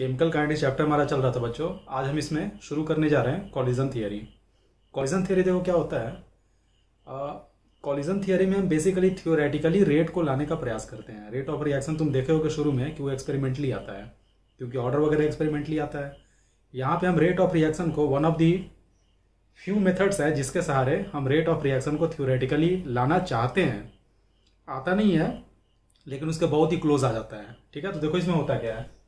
Chemical kinetic chapter हमारा चल रहा था बच्चों। आज हम इसमें शुरू करने जा रहे हैं कॉलिजन थियरी कॉलिजन थियरी देखो क्या होता है। कॉलिजन थियरी में हम बेसिकली थियोरेटिकली रेट को लाने का प्रयास करते हैं। रेट ऑफ़ रिएक्शन तुम देखे होगे शुरू में कि वो एक्सपेरिमेंटली आता है। क्योंकि ऑर्डर वगैरह एक्सपेरिमेंटली आता है। यहाँ पे हम रेट ऑफ़ रिएक्शन को one of the few methods है जिसके सहारे हम रेट ऑफ़ रिएक्शन को थियोरेटिकली लाना चाहते हैं। आता नहीं है, लेकिन उसके बहुत ही क्लोज आ जाता है। ठीक है? तो देखो इसमें होता क्या है?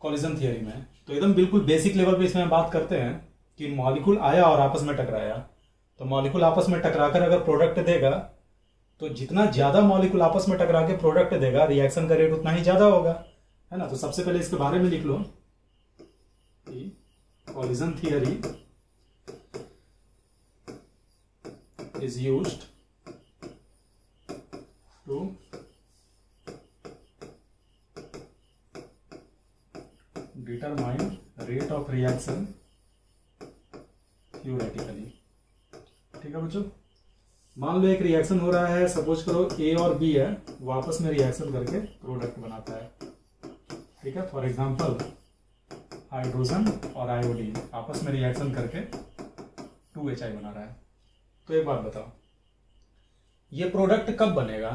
कॉलिजन थियरी में। तो एकदम बिल्कुल बेसिक लेवल पे इसमें बात करते हैं कि मॉलिक्यूल आया और आपस में टकराया। तो मॉलिक्यूल आपस में टकराकर अगर प्रोडक्ट देगा तो जितना ज़्यादा मॉलिक्यूल आपस में टकरा के प्रोडक्ट देगा रिएक्शन का रेट उतना ही ज़्यादा होगा। है ना? तो सबसे पहले इसके बारे में लिख लो collision theory is used to determine rate of reaction theoretically. ठीक है बच्चों? मान लो एक रिएक्शन हो रहा है सपोज़ करो ए और बी है वो आपस में रिएक्शन करके प्रोडक्ट बनाता है। ठीक है? फॉर एग्जांपल हाइड्रोजन और आयोडीन आपस में रिएक्शन करके टू एच आई बना रहा है। तो एक बात बताओ, ये प्रोडक्ट कब बनेगा?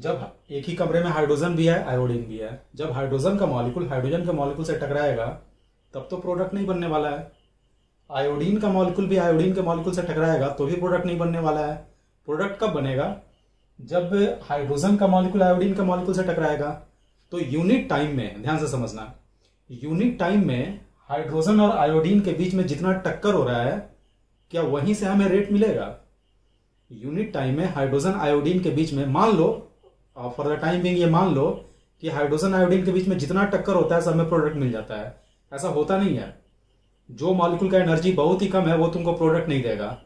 जब एक ही कमरे में हाइड्रोजन भी है आयोडीन भी है, जब हाइड्रोजन का मॉलिक्यूल हाइड्रोजन के मॉलिक्यूल से टकराएगा, तब तो प्रोडक्ट नहीं बनने वाला है। आयोडीन का मॉलिक्यूल भी आयोडीन के मॉलिक्यूल से टकराएगा तो भी प्रोडक्ट नहीं बनने वाला है। प्रोडक्ट कब बनेगा? जब हाइड्रोजन का मॉलिक्यूल आयोडीन का मॉलिक्यूल से टकराएगा तो यूनिट टाइम में, ध्यान से समझना यूनिट टाइम में हाइड्रोजन और आयोडीन के बीच में जितना टक्कर हो रहा है, क्या वहीं से हमें रेट मिलेगा? यूनिट टाइम में हाइड्रोजन आयोडीन के बीच में, मान लो फॉर द टाइम बिंग ये मान लो कि हाइड्रोजन आयोडीन के बीच में जितना टक्कर होता है, सब में प्रोडक्ट मिल जाता है। ऐसा होता नहीं है। जो मॉलिक्यूल का एनर्जी बहुत ही कम है, वो तुमको प्रोडक्ट नहीं देगा।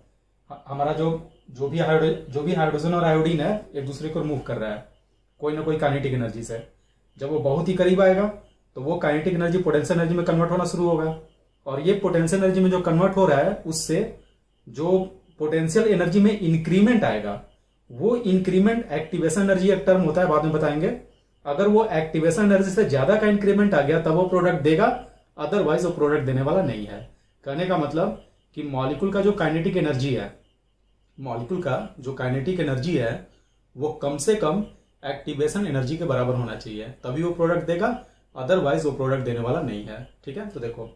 हमारा जो जो भी जो भी हाइड्रोजन और आयोडीन है, एक दूसरे को मूव कर रहा है। कोई ना कोई काइनेटिक एनर्जी से। जब वो बहुत ही करीब आएगा तो वो काइनेटिक एनर्जी पोटेंशियल एनर्जी में कन्वर्ट होना शुरू होगा। और ये पोटेंशियल एनर्जी में जो कन्वर्ट हो रहा है, उससे जो पोटेंशियल एनर्जी में इंक्रीमेंट आएगा वो इंक्रीमेंट एक्टिवेशन एनर्जी एक टर्म होता है, बाद में बताएँगे। अगर वो एक्टिवेशन एनर्जी से ज़्यादा का इंक्रीमेंट आ गया, तब वो प्रोडक्ट देगा अदरवाइज़ वो प्रोडक्ट देने वाला नहीं है। कहने का मतलब कि मॉलिक्यूल का जो काइनेटिक एनर्जी है मॉलिक्यूल का जो काइनेटिक एनर्जी है, वो कम से कम एक्टिवेशन एनर्जी के बराबर होना चाहिए। तभी वो प्रोडक्ट देगा अदरवाइज़ वो प्रोडक्ट देने वाला नहीं है। ठीक है? तो देखो,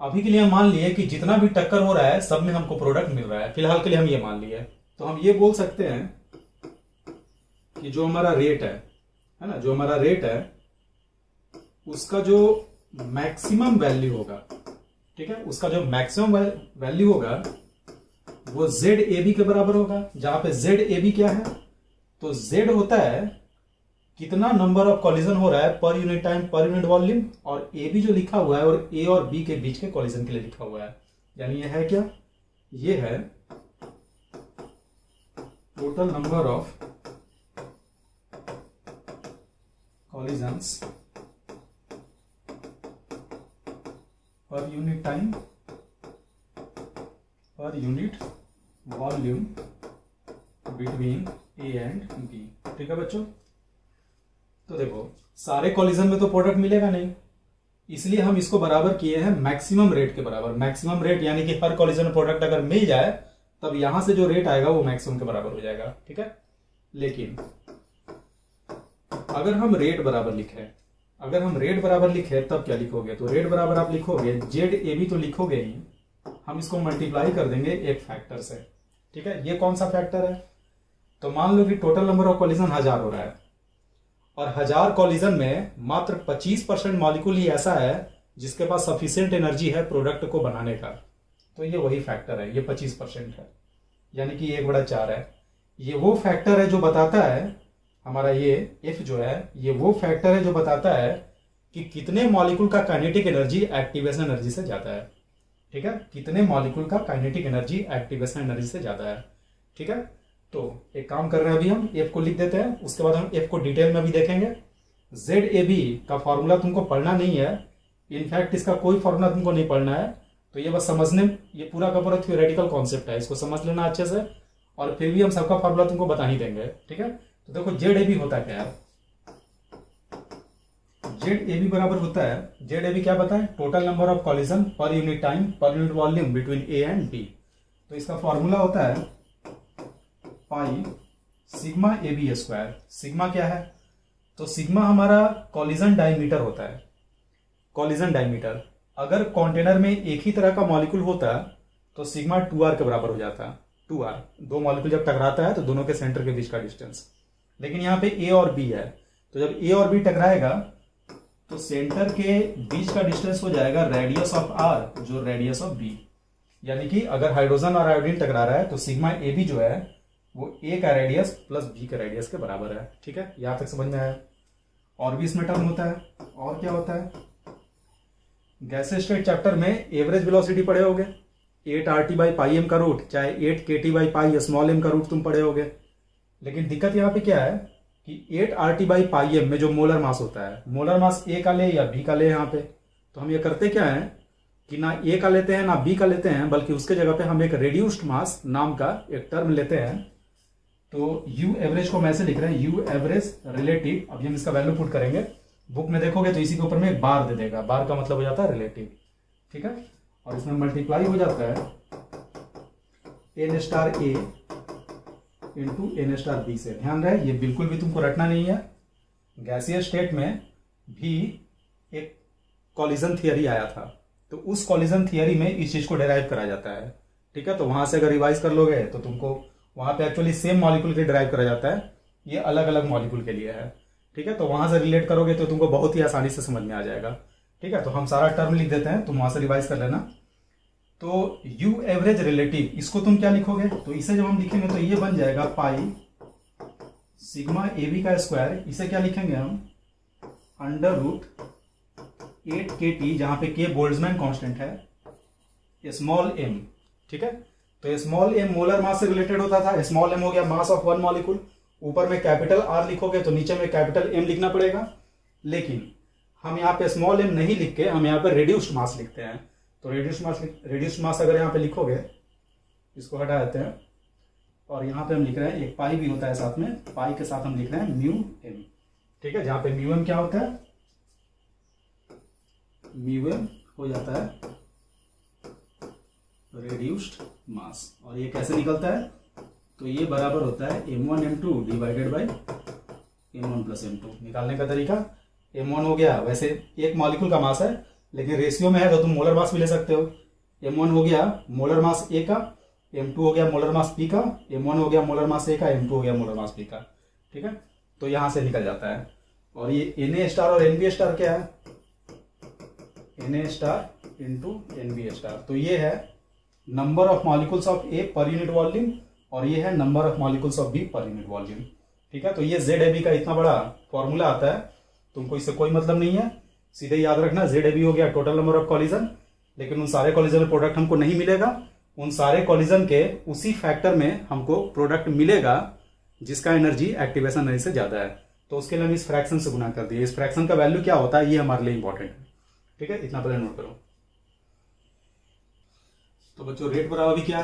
अभी के लिए हम मान लिए कि जितना भी टक्कर हो रहा है, सब में हमको प्रोडक्ट मिल रहा है। फ़िलहाल के लिए हम ये मान लिए। तो हम ये बोल सकते हैं कि जो हमारा रेट है है ना, जो हमारा रेट है, उसका जो मैक्सिमम वैल्यू होगा, ठीक है, उसका जो मैक्सिमम वैल्यू होगा, वो जेड ए बी के बराबर होगा। जहाँ पे जेड ए बी क्या है? तो जेड होता है कितना नंबर ऑफ़ कॉलिजन हो रहा है per unit time per unit volume और ए बी जो लिखा हुआ है, और ए और बी के बीच के कॉलिजन के लिए लिखा हुआ है। यानी यह है क्या? ये है total number of collisions per unit time, per unit volume between A and B. ठीक है बच्चों? तो देखो, सारे कॉलिजन में तो प्रोडक्ट मिलेगा नहीं। इसलिए हम इसको बराबर किए हैं मैक्सिमम रेट के बराबर। मैक्सिमम रेट यानी कि हर कॉलिजन प्रोडक्ट अगर मिल जाए तब यहाँ से जो रेट आएगा वो मैक्सिमम के बराबर हो जाएगा, ठीक है? लेकिन, अगर हम रेट बराबर लिखे, अगर हम रेट बराबर लिखे, तब क्या लिखोगे? तो रेट बराबर आप लिखोगे जेड ए बी तो लिखोगे ही। हम इसको मल्टीप्लाई कर देंगे एक फैक्टर से, ठीक है? ये कौन सा फैक्टर है? तो मान लो कि टोटल नंबर ऑफ़ कॉलिजन हज़ार हो रहा है, और हज़ार कॉलिजन में मात्र 25 परसेंट मॉलिक्यूल ही ऐसा है जिसके पास सफिशियंट एनर्जी है प्रोडक्ट को बनाने का। तो ये वही फैक्टर है, ये पच्चीस परसेंट है। यानी कि एक बड़ा चार है। ये वो फैक्टर है जो बताता है, हमारा ये एफ़ जो है, ये वो फैक्टर है जो बताता है कि कितने मॉलिक्यूल का काइनेटिक एनर्जी एक्टिवेशन एनर्जी से ज़्यादा है। ठीक है? कितने मॉलिक्यूल का काइनेटिक एनर्जी एक्टिवेशन एनर्जी से ज़्यादा है। ठीक है? तो एक काम कर रहे हैं अभी हम एफ़ को लिख देते हैं, उसके बाद हम एफ़ को डिटेल में भी देखेंगे। जेड ए बी का फॉर्मूला तुमको पढ़ना नहीं है। इनफैक्ट इसका कोई फॉर्मूला तुमको नहीं पढ़ना है। तो ये बस समझने, ये पूरा का पूरा थियोरेटिकल कॉन्सेप्ट है, इसको समझ लेना अच्छे से, और फिर भी हम सबका फॉर्मूला तुमको बता ही देंगे, ठीक है? तो देखो जेड ए बी होता क्या है? जेड ए बी बराबर होता है जेड ए बी क्या बताए? Total number of collision per unit time per unit volume between A and B तो इसका फॉर्मूला होता है pi sigma A B square sigma क्या है? तो सिग्मा हमारा कॉलिजन डायमीटर होता है। कॉलिजन डायमीटर अगर कंटेनर में एक ही तरह का मॉलिक्यूल होता तो सिग्मा टू आर के बराबर हो जाता। टू आर दो मॉलिक्यूल जब टकराता है तो दोनों के सेंटर के बीच का डिस्टेंस लेकिन यहाँ पे ए और बी है। तो जब ए और बी टकराएगा तो सेंटर के बीच का डिस्टेंस हो जाएगा रेडियस ऑफ़ आर जो रेडियस ऑफ़ बी यानी कि अगर हाइड्रोजन और आयोडीन टकरा रहा है तो सिग्मा ए बी जो है, वो ए का रेडियस प्लस बी का रेडियस के बराबर है। ठीक है? यहाँ तक समझ में आया? और भी इसमें टर्म होता है। और क्या होता है? गैस स्टेट चैप्टर में एवरेज वेलोसिटी पढ़े होगे। Eight R T by pi M का रूट, चाहे eight K T by pi small M का रूट तुम पढ़े होगे। लेकिन दिक्कत यहाँ पे क्या है कि eight R T by pi M में जो मोलर मास होता है, मोलर मास ए का ले या बी का ले यहाँ पे। तो हम ये करते क्या है कि ना ए का लेते हैं, ना बी का लेते हैं, बल्कि उसके जगह पे हम एक रेड्यूस्ड मास नाम का एक टर्म लेते हैं। तो यू एवरेज को हम ऐसे लिख रहे हैं यू एवरेज रिलेटिव अभी हम इसका वैल्यू पुट करेंगे। बुक में देखोगे तो इसी के ऊपर में एक बार दे देगा। बार का मतलब हो जाता है रिलेटिव ठीक है? और इसमें मल्टीप्लाई हो जाता है N star A into N star B से। ध्यान रहे, ये बिल्कुल भी तुमको रटना नहीं है। गैसीय स्टेट में भी एक कॉलिजन थियरी आया था। तो उस कॉलिजन थियरी में इस चीज़ को डेराइव करा जाता है। ठीक है? तो वहाँ से अगर रिवाइज कर लोगे तो तुमको वहाँ पे एक्चुअली सेम मॉलिक्यूल के डिराइव करा जाता है। ये अलग अलग मॉलिक्यूल के लिए है। ठीक है? तो वहाँ से रिलेट करोगे तो तुमको बहुत ही आसानी से समझ में आ जाएगा। ठीक है? तो हम सारा टर्म लिख देते हैं, तुम वहाँ से रिवाइज कर लेना। तो u एवरेज रिलेटिव इसको तुम क्या लिखोगे? तो इसे जब हम लिखेंगे तो ये बन जाएगा पाई सिग्मा ए बी का स्क्वायर इसे क्या लिखेंगे हम? Under root eight K T जहाँ पे के बोल्ड्समैन कांस्टेंट है स्मॉल एम ठीक है? तो स्मॉल एम मोलर मास से रिलेटेड होता था स्मॉल एम हो गया मास ऑफ़ वन मॉलिक्यूल ऊपर में कैपिटल आर लिखोगे तो नीचे में कैपिटल एम लिखना पड़ेगा। लेकिन हम यहाँ पे स्मॉल एम नहीं लिख के हम यहाँ पे रिड्यूस्ड मास लिखते हैं। तो रेडियस मास रेडियस मास अगर यहाँ पे लिखोगे, इसको हटा देते हैं। और यहाँ पे हम लिख रहे हैं, एक पाई भी होता है साथ में पाई के साथ हम लिख रहे हैं म्यू एम ठीक है, जहाँ पे म्यू एम क्या होता है? म्यू एम हो जाता है रेड्यूस्ड मास और ये कैसे निकलता है? तो ये बराबर होता है M one M two divided by M one plus M two निकालने का तरीका एम वन हो गया, वैसे एक मॉलिक्यूल का मास है, लेकिन रेशियो में है तो तुम मोलर मास भी ले सकते हो। एम वन हो गया मोलर मास ए का एम टू हो गया मोलर मास पी का एम वन हो गया मोलर मास ए का एम टू हो गया मोलर मास पी का। ठीक है? तो यहाँ से निकल जाता है। और ये एन ए स्टार और एनबी स्टार क्या है? N A star into NB star तो ये है number of molecules of A per unit volume और ये है number of molecules of B per unit volume ठीक है? तो ये जेड ए बी का इतना बड़ा फॉर्मूला आता है। तुमको इससे कोई मतलब नहीं है। सीधे याद रखना जेड ए बी हो गया टोटल नंबर ऑफ़ कॉलिजन लेकिन उन सारे कॉलिजन में प्रोडक्ट हमको नहीं मिलेगा। उन सारे कॉलिजन के उसी फैक्टर में हमको प्रोडक्ट मिलेगा, जिसका एनर्जी एक्टिवेशन एनर्जी से ज़्यादा है। तो उसके लिए हम इस फ्रैक्शन से गुना कर दिए। इस फ्रैक्शन का वैल्यू क्या होता है? ये हमारे लिए इंपॉर्टेंट है। ठीक है? इतना पहले नोट करो। तो बच्चों रेट बराबर भी क्या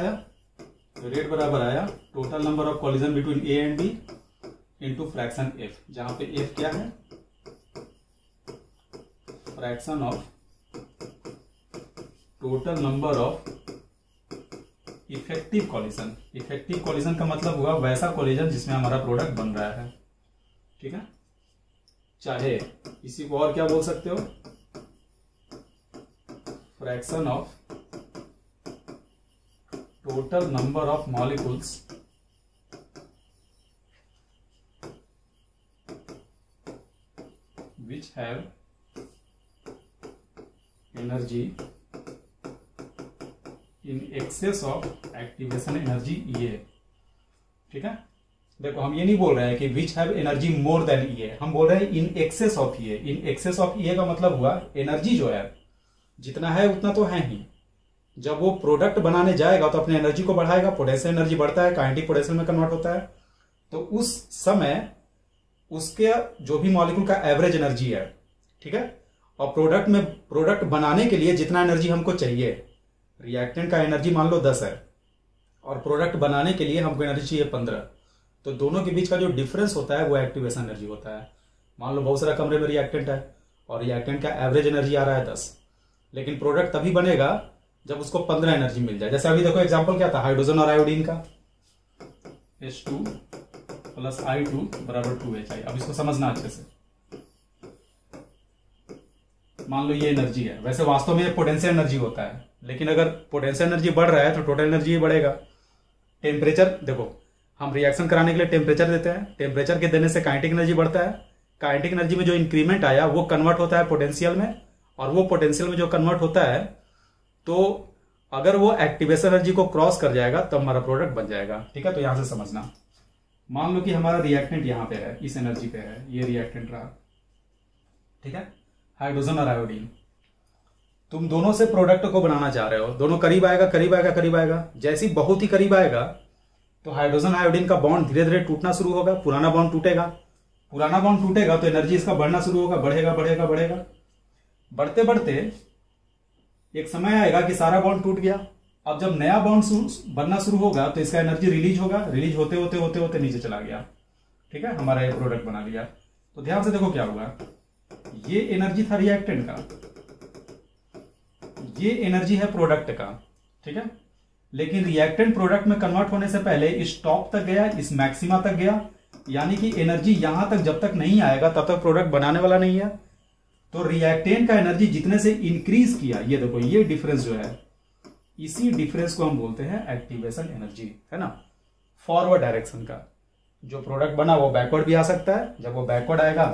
रेट बराबर आया। Total number of collision between A and B into fraction F जहाँ पे एफ़ क्या है? Fraction of total number of effective collision effective collision का मतलब हुआ वैसा कॉलिजन जिसमें हमारा प्रोडक्ट बन रहा है। ठीक है? चाहे इसी को और क्या बोल सकते हो? Fraction of total number of molecules which have energy in excess of activation energy ये ठीक है? देखो, हम ये नहीं बोल रहे हैं कि which have energy more than ये हम बोल रहे हैं इन एक्सेस ऑफ़ ये इन एक्सेस ऑफ़ ये का मतलब हुआ एनर्जी जो है, जितना है उतना तो है ही। जब वो प्रोडक्ट बनाने जाएगा तो अपने एनर्जी को बढ़ाएगा पोटेशियम एनर्जी बढ़ता है काइनेटिक पोटेशियम में कन्वर्ट होता है। तो उस समय उसके जो भी मॉलिक्यूल का एवरेज एनर्जी है, ठीक है? और प्रोडक्ट में प्रोडक्ट बनाने के लिए जितना एनर्जी हमको चाहिए रिएक्टेंट का एनर्जी मान लो दस है, और प्रोडक्ट बनाने के लिए हमको एनर्जी चाहिए पंद्रह। तो दोनों के बीच का जो डिफरेंस होता है, वो एक्टिवेशन एनर्जी होता है। मान लो बहुत सारा कमरे में रिएक्टेंट है, और रिएक्टेंट का एवरेज एनर्जी आ रहा है दस। लेकिन प्रोडक्ट तभी बनेगा जब उसको पंद्रह एनर्जी मिल जाए। जैसे अभी देखो एग्ज़ाम्पल क्या था? हाइड्रोजन और आयोडीन का। H two plus I two बराबर टू एच आई अब इसको समझना अच्छे से। मान लो ये एनर्जी है। वैसे वास्तव में पोटेंशियल एनर्जी होता है। लेकिन अगर पोटेंशियल एनर्जी बढ़ रहा है तो टोटल एनर्जी ही बढ़ेगा। टेम्परेचर देखो, हम रिएक्शन कराने के लिए टेम्परेचर देते हैं। टेम्परेचर के देने से काइनेटिक एनर्जी बढ़ता है। काइनेटिक एनर्जी में जो इंक्रीमेंट आया, वो कन्वर्ट होता है पोटेंशियल में। और वो पोटेंशियल में जो कन्वर्ट होता है तो अगर वो एक्टिवेशन एनर्जी को क्रॉस कर जाएगा तो हमारा प्रोडक्ट बन जाएगा। ठीक है? तो यहाँ से समझना। मान लो कि हमारा रिएक्टेंट यहाँ पे है, इस एनर्जी पे है, ये रिएक्टेंट रहा। ठीक है? हाइड्रोजन और आयोडीन तुम दोनों से प्रोडक्ट को बनाना चाह रहे हो। दोनों करीब आएगा करीब आएगा करीब आएगा। जैसी बहुत ही करीब आएगा तो हाइड्रोजन आयोडीन का बॉन्ड धीरे धीरे टूटना शुरू होगा, पुराना बॉन्ड टूटेगा। पुराना बॉन्ड टूटेगा तो एनर्जी इसका बढ़ना शुरू होगा, बढ़ेगा बढ़ेगा बढ़ेगा। बढ़ते बढ़ते एक समय आएगा कि सारा बॉन्ड टूट गया। अब जब नया बॉन्ड बनना शुरू होगा तो इसका एनर्जी रिलीज़ होगा। रिलीज़ होते होते होते होते नीचे चला गया। ठीक है? हमारा ये प्रोडक्ट बना लिया। तो ध्यान से देखो क्या हुआ ये एनर्जी था रिएक्टेंट का। ये एनर्जी है प्रोडक्ट का। ठीक है? लेकिन रिएक्टेंट प्रोडक्ट में कन्वर्ट होने से पहले इस टॉप तक गया, इस मैक्सिमा तक गया। यानी कि एनर्जी यहाँ तक जब तक नहीं आएगा, तब तक प्रोडक्ट बनाने वाला नहीं है। तो रिएक्टेंट का एनर्जी जितने से इंक्रीज किया, ये देखो, ये डिफरेंस जो है, इसी डिफरेंस को हम बोलते हैं एक्टिवेशन एनर्जी है ना? फॉरवर्ड डायरेक्शन का। जो प्रोडक्ट बना, वो बैकवर्ड भी आ सकता है। जब वो बैकवर्ड आएगा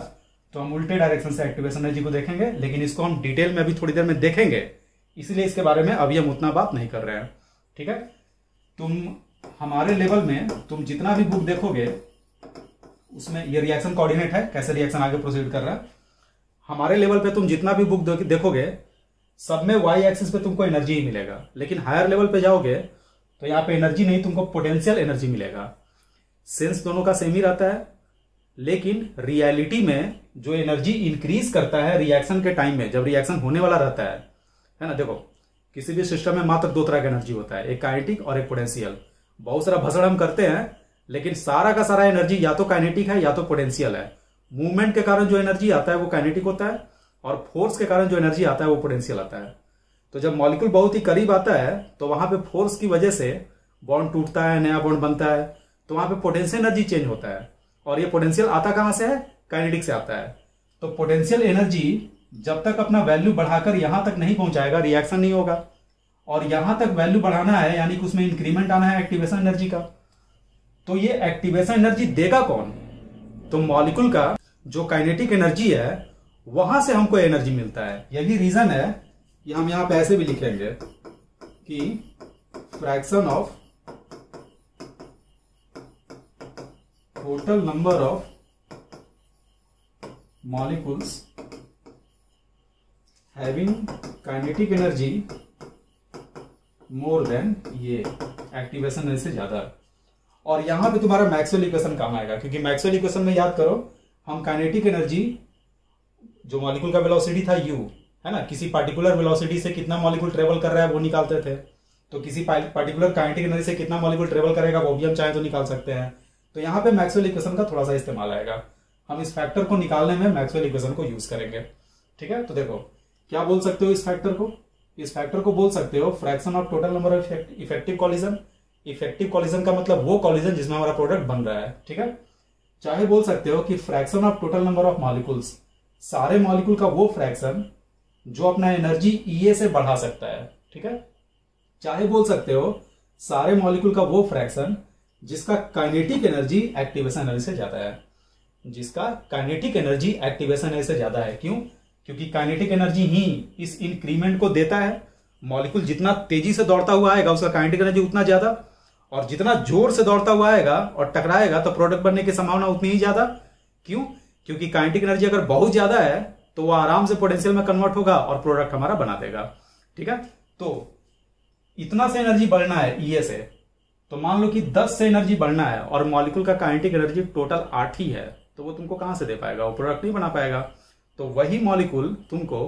तो हम उल्टे डायरेक्शन से एक्टिवेशन एनर्जी को देखेंगे, लेकिन इसको हम डिटेल में अभी थोड़ी देर में देखेंगे। इसलिए इसके बारे में अभी हम उतना बात नहीं कर रहे हैं, ठीक है? तुम, हमारे लेवल में, तुम जितना भी बुक देखोगे, उसमें ये रिएक्शन कोऑर्डिनेट है, कैसे रिएक्शन आगे प्रोसीड कर रहा है। हमारे लेवल पे तुम जितना भी बुक देखोगे, सब में वाई एक्सिस पे तुमको एनर्जी ही मिलेगा। लेकिन हायर लेवल पे जाओगे तो यहाँ पे एनर्जी नहीं, तुमको पोटेंशियल एनर्जी मिलेगा। सेंस दोनों का सेम ही रहता है, लेकिन रियलिटी में जो एनर्जी इंक्रीज करता है रिएक्शन के टाइम में, जब रिएक्शन होने वाला रहता है है ना? देखो, किसी भी सिस्टम में मात्र दो तरह का एनर्जी होता है, एक काइनेटिक और एक पोटेंशियल बहुत सारा भसड़ हम करते हैं, लेकिन सारा का सारा एनर्जी या तो काइनेटिक है या तो पोटेंशियल है। मूवमेंट के कारण जो एनर्जी आता है वो काइनेटिक होता है और फोर्स के कारण जो एनर्जी आता है वो पोटेंशियल आता है। तो जब मॉलिक्यूल बहुत ही करीब आता है तो वहाँ पे फोर्स की वजह से बॉन्ड टूटता है, नया बॉन्ड बनता है तो वहाँ पे पोटेंशियल एनर्जी चेंज होता है। और ये पोटेंशियल आता कहाँ से है? काइनेटिक से आता है। तो पोटेंशियल एनर्जी जब तक अपना वैल्यू बढ़ाकर यहाँ तक नहीं पहुंचाएगा रिएक्शन नहीं होगा। और यहाँ तक वैल्यू बढ़ाना है, यानी कि उसमें इंक्रीमेंट आना है एक्टिवेशन एनर्जी का। तो ये एक्टिवेशन एनर्जी देगा कौन? तो मॉलिक्यूल का जो काइनेटिक एनर्जी है, वहाँ से हमको एनर्जी मिलता है। यही रीजन है कि हम यहाँ पे ऐसे भी लिखेंगे कि fraction of total number of molecules having kinetic energy more than ये एक्टिवेशन से ज़्यादा और यहाँ पे तुम्हारा मैक्सवेल इक्वेशन काम आएगा, क्योंकि मैक्सवेल इक्वेशन में याद करो हम काइनेटिक एनर्जी जो मॉलिक्यूल का वेलोसिटी था यू है ना? किसी पार्टिकुलर वेलोसिटी से कितना मॉलिक्यूल ट्रेवल कर रहा है वो निकालते थे। तो किसी पार्टिकुलर काइनेटिक एनर्जी से कितना मॉलिक्यूल ट्रेवल करेगा वो भी हम चाहे तो निकाल सकते हैं। तो यहाँ पे मैक्सवेल इक्वेशन का थोड़ा सा इस्तेमाल आएगा। हम इस फैक्टर को निकालने में मैक्सवेल इक्वेशन को यूज़ करेंगे। ठीक है? तो देखो, क्या बोल सकते हो इस फैक्टर को? इस फैक्टर को बोल सकते हो fraction of total number of effective collision effective collision का मतलब वो कॉलिजन जिसमें हमारा प्रोडक्ट बन रहा है। ठीक है? चाहे बोल सकते हो कि fraction of total number of molecules सारे मॉलिक्यूल का वो फ्रैक्शन जो अपना एनर्जी ईए से बढ़ा सकता है, ठीक है? चाहे बोल सकते हो, सारे मॉलिक्यूल का वो फ्रैक्शन जिसका काइनेटिक एनर्जी एक्टिवेशन एनर्जी से ज़्यादा है। जिसका काइनेटिक एनर्जी एक्टिवेशन एनर्जी से ज़्यादा है, क्यों? क्योंकि काइनेटिक एनर्जी ही इस इंक्रीमेंट को देता है। मॉलिक्यूल जितना तेज़ी से दौड़ता हुआ आएगा, उसका काइनेटिक एनर्जी उतना ज़्यादा। और जितना ज़ोर से दौड़ता हुआ आएगा और टकराएगा तो प्रोडक्ट बनने की संभावना उतनी ही ज़्यादा। क्यों? क्योंकि काइनेटिक एनर्जी अगर बहुत ज़्यादा है तो वह आराम से पोटेंशियल में कन्वर्ट होगा और प्रोडक्ट हमारा बना देगा। ठीक है? तो इतना से एनर्जी बढ़ना है ई e से तो मान लो कि 10 से एनर्जी बढ़ना है और मॉलिक्यूल का काइनेटिक एनर्जी टोटल आठ ही है तो वो तुमको कहाँ से दे पाएगा? वो प्रोडक्ट नहीं बना पाएगा। तो वही मॉलिक्यूल तुमको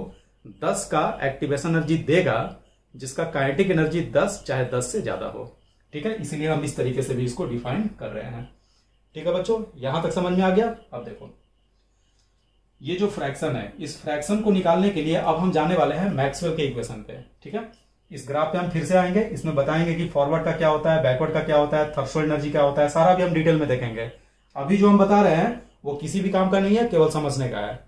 10 का एक्टिवेशन एनर्जी देगा, जिसका काइनेटिक एनर्जी 10 चाहे 10 से ज़्यादा हो। ठीक है? इसीलिए हम इस तरीके से भी इसको डिफाइन कर रहे हैं। ठीक है बच्चों? यहाँ तक समझ में आ गया? अब देखो। ये जो फ्रैक्शन है, इस फ्रैक्शन को निकालने के लिए अब हम जाने वाले हैं मैक्सवेल के इक्वेशन पे। ठीक है? इस ग्राफ पे हम फिर से आएँगे। इसमें बताएँगे कि फॉरवर्ड का क्या होता है बैकवर्ड का क्या होता है थर्सो एनर्जी क्या होता है, सारा भी हम डिटेल में देखेंगे। अभी जो हम बता रहे हैं, वो किसी भी काम का नहीं है, केवल समझने का है।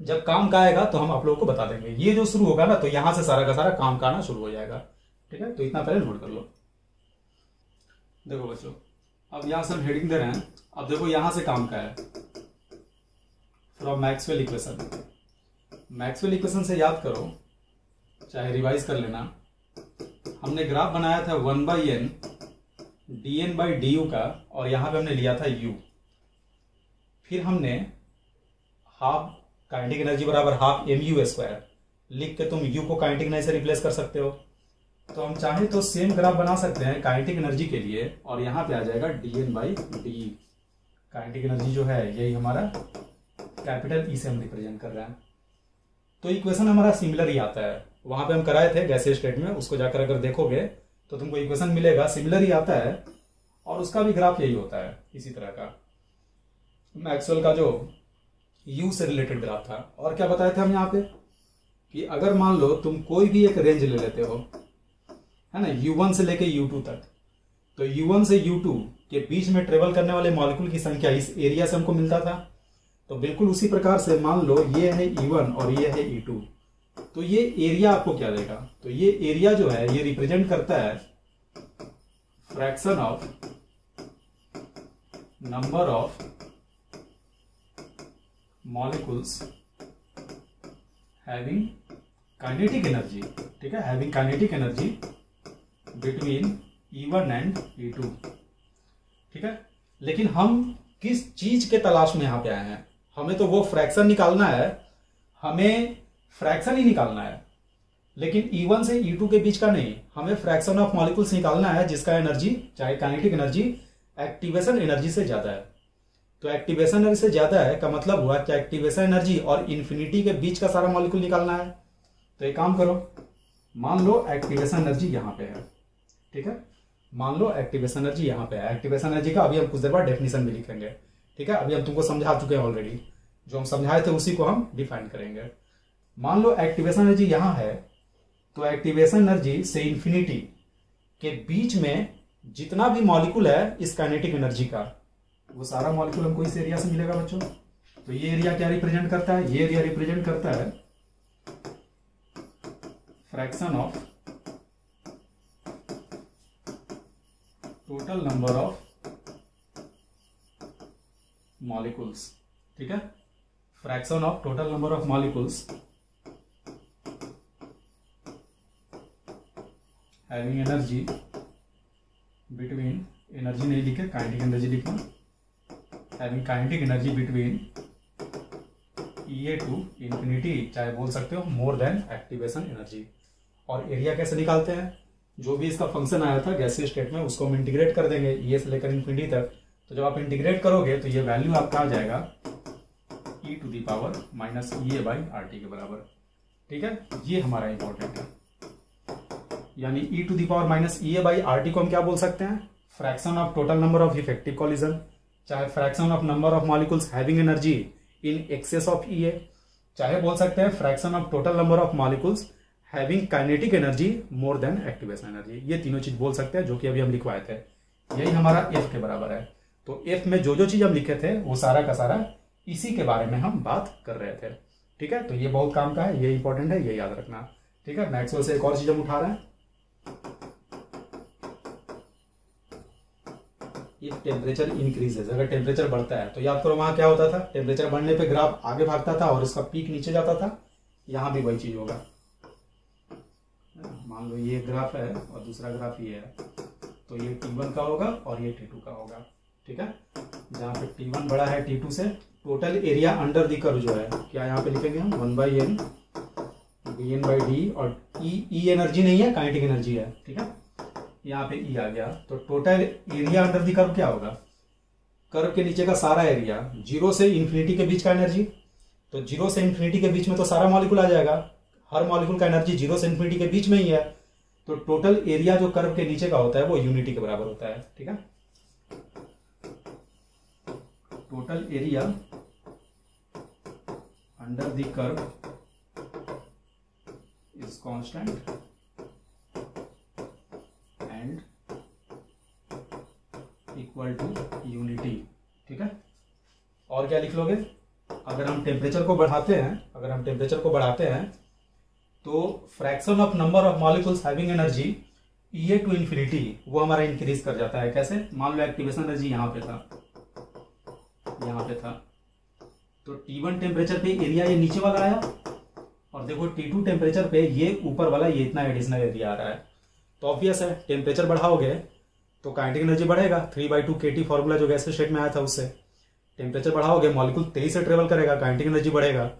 जब काम का आएगा तो हम आप लोगों को बता देंगे। ये जो शुरू होगा ना तो यहाँ से सारा का सारा काम का आना शुरू हो जाएगा। ठीक है? तो इतना पहले नोट कर लो। देखो बच्चों, अब यहाँ से हम हेडिंग दे रहे हैं। अब देखो यहाँ से काम का है। From Maxwell equation Maxwell equation से याद करो, चाहे रिवाइज कर लेना। हमने ग्राफ बनाया था one by N D N by D U का, और यहाँ पे हमने लिया था यू फिर हमने हाफ़ काइनेटिक एनर्जी बराबर हाफ़ एम यू स्क्वायर लिख के तुम यू को काइनेटिक एनर्जी से रिप्लेस कर सकते हो। तो हम चाहे तो सेम ग्राफ बना सकते हैं काइनेटिक एनर्जी के लिए, और यहाँ पे आ जाएगा D N by D kinetic energy जो है, यही हमारा कैपिटल ई e से हम रिप्रेजेंट कर रहे हैं। तो इक्वेशन हमारा सिमिलर ही आता है। वहाँ पे हम कराए थे गैस स्टेट में, उसको जाकर अगर देखोगे तो तुमको इक्वेशन मिलेगा सिमिलर ही आता है, और उसका भी ग्राफ यही होता है, इसी तरह का। मैक्सवेल का जो यू से रिलेटेड ग्राफ था, और क्या बताए थे हम यहाँ पे? कि अगर मान लो तुम कोई भी एक रेंज ले लेते हो है ना वन से लेके टू तक। तो यू वन से यू टू के बीच में ट्रेवल करने वाले मॉलिक्यूल की संख्या इस एरिया से हमको मिलता था। तो बिल्कुल उसी प्रकार से मान लो ये है ई e वन और ये है ई e टू तो ये एरिया आपको क्या देगा? तो ये एरिया जो है, ये रिप्रेजेंट करता है fraction of number of molecules having kinetic energy ठीक है? Having kinetic energy between E one and E two ठीक है? लेकिन हम किस चीज़ के तलाश में यहाँ पे आए हैं? हमें तो वो फ्रैक्शन निकालना है। हमें फ्रैक्शन ही निकालना है। लेकिन E1 से E2 के बीच का नहीं। हमें फ्रैक्शन ऑफ़ मॉलिक्यूल्स निकालना है, जिसका एनर्जी चाहे काइनेटिक एनर्जी एक्टिवेशन एनर्जी से ज़्यादा है। तो एक्टिवेशन एनर्जी से ज़्यादा है का मतलब हुआ कि एक्टिवेशन एनर्जी और इन्फिनिटी के बीच का सारा मॉलिक्यूल निकालना है। तो एक काम करो, मान लो एक्टिवेशन एनर्जी यहाँ पे है। ठीक है? मान लो एक्टिवेशन एनर्जी यहाँ पे है। एक्टिवेशन एनर्जी का अभी हम कुछ देर बाद डेफिनेशन भी लिखेंगे। ठीक है? अभी हम तुमको समझा चुके हैं ऑलरेडी जो हम समझाए थे उसी को हम डिफाइन करेंगे। मान लो एक्टिवेशन एनर्जी यहाँ है तो एक्टिवेशन एनर्जी से इंफिनिटी के बीच में जितना भी मॉलिक्यूल है, इस काइनेटिक एनर्जी का। वो सारा मॉलिक्यूल हमको इस एरिया से मिलेगा बच्चों। तो ये एरिया क्या रिप्रेजेंट करता है? ये एरिया रिप्रेजेंट करता है fraction of total number of molecules ठीक है? Fraction of total number of molecules having energy between energy नहीं लिखे काइनेटिक एनर्जी लिखना having kinetic energy between E A to infinity चाहे बोल सकते हो मोर देन एक्टिवेशन एनर्जी और एरिया कैसे निकालते हैं? जो भी इसका फ़ंक्शन आया था गैसी स्टेट में, उसको हम इंटीग्रेट कर देंगे ई e से लेकर इन्फिनिटी तक। तो जब आप इंटीग्रेट करोगे तो ये वैल्यू आपका आ जाएगा E to the power minus E A by R T के बराबर। ठीक है? ये हमारा इंपॉर्टेंट है। यानी E to the power minus E A by R T को हम क्या बोल सकते हैं? Fraction of total number of effective collision चाहे fraction of number of molecules having energy in excess of E A चाहे बोल सकते हैं fraction of total number of molecules having kinetic energy more than activation energy ये तीनों चीज़ बोल सकते हैं जो कि अभी हम लिखवाए थे। यही हमारा एफ़ के बराबर है। तो एफ़ में जो जो चीज़ हम लिखे थे, वो सारा का सारा इसी के बारे में हम बात कर रहे थे। ठीक है? तो ये बहुत काम का है, ये इंपॉर्टेंट है, ये याद रखना। ठीक है? मैक्सवेल से एक और चीज़ हम उठा रहे हैं। ये टेम्परेचर इंक्रीजेज अगर टेम्परेचर बढ़ता है तो याद करो वहाँ क्या होता था? टेम्परेचर बढ़ने पे ग्राफ आगे भागता था और उसका पीक नीचे जाता था। यहाँ भी वही चीज़ होगा। मान लो ये ग्राफ है और दूसरा ग्राफ ये है तो ये टी वन का होगा और ये टी टू का होगा, ठीक है? जहाँ पे टी वन बड़ा है टी टू से total area under the curve जो है, क्या यहाँ पे लिखेंगे हम? One by N D N by D और ई ई एनर्जी नहीं है काइनेटिक एनर्जी है, ठीक है? यहाँ पे ई e आ गया तो total area under the curve क्या होगा? कर्व के नीचे का सारा एरिया ज़ीरो से इन्फिनिटी के बीच का एनर्जी तो ज़ीरो से इन्फिनिटी के बीच में तो सारा मॉलिक्यूल आ जाएगा। हर मॉलिक्यूल का एनर्जी ज़ीरो से इंफिनिटी के बीच में ही है। तो टोटल एरिया जो कर्व के नीचे का होता है, वो यूनिटी के बराबर होता है, ठीक है? Total area under the curve is constant and equal to unity, ठीक है? और क्या लिख लोगे? अगर हम टेम्परेचर को बढ़ाते हैं, अगर हम टेम्परेचर को बढ़ाते हैं तो fraction of number of molecules having energy E to infinity वो हमारा इंक्रीज कर जाता है। कैसे? मान लो एक्टिवेशन एनर्जी यहाँ पे था। यहाँ पे था। तो T1 टेम्परेचर पे एरिया ये नीचे वाला आया। और देखो T2 टेम्परेचर पे ये ऊपर वाला ये इतना एडिशनल एरिया आ रहा है। तो ऑब्वियस है टेम्परेचर बढ़ाओगे तो काइनेटिक एनर्जी बढ़ेगा। Three by two K T formula जो गैस स्टेट में आया था उससे। टेम्परेचर बढ़ाओगे मॉलिक्यूल तेज़ी से ट्रेवल करेगा काइनेटिक एनर्जी बढ़ेगा।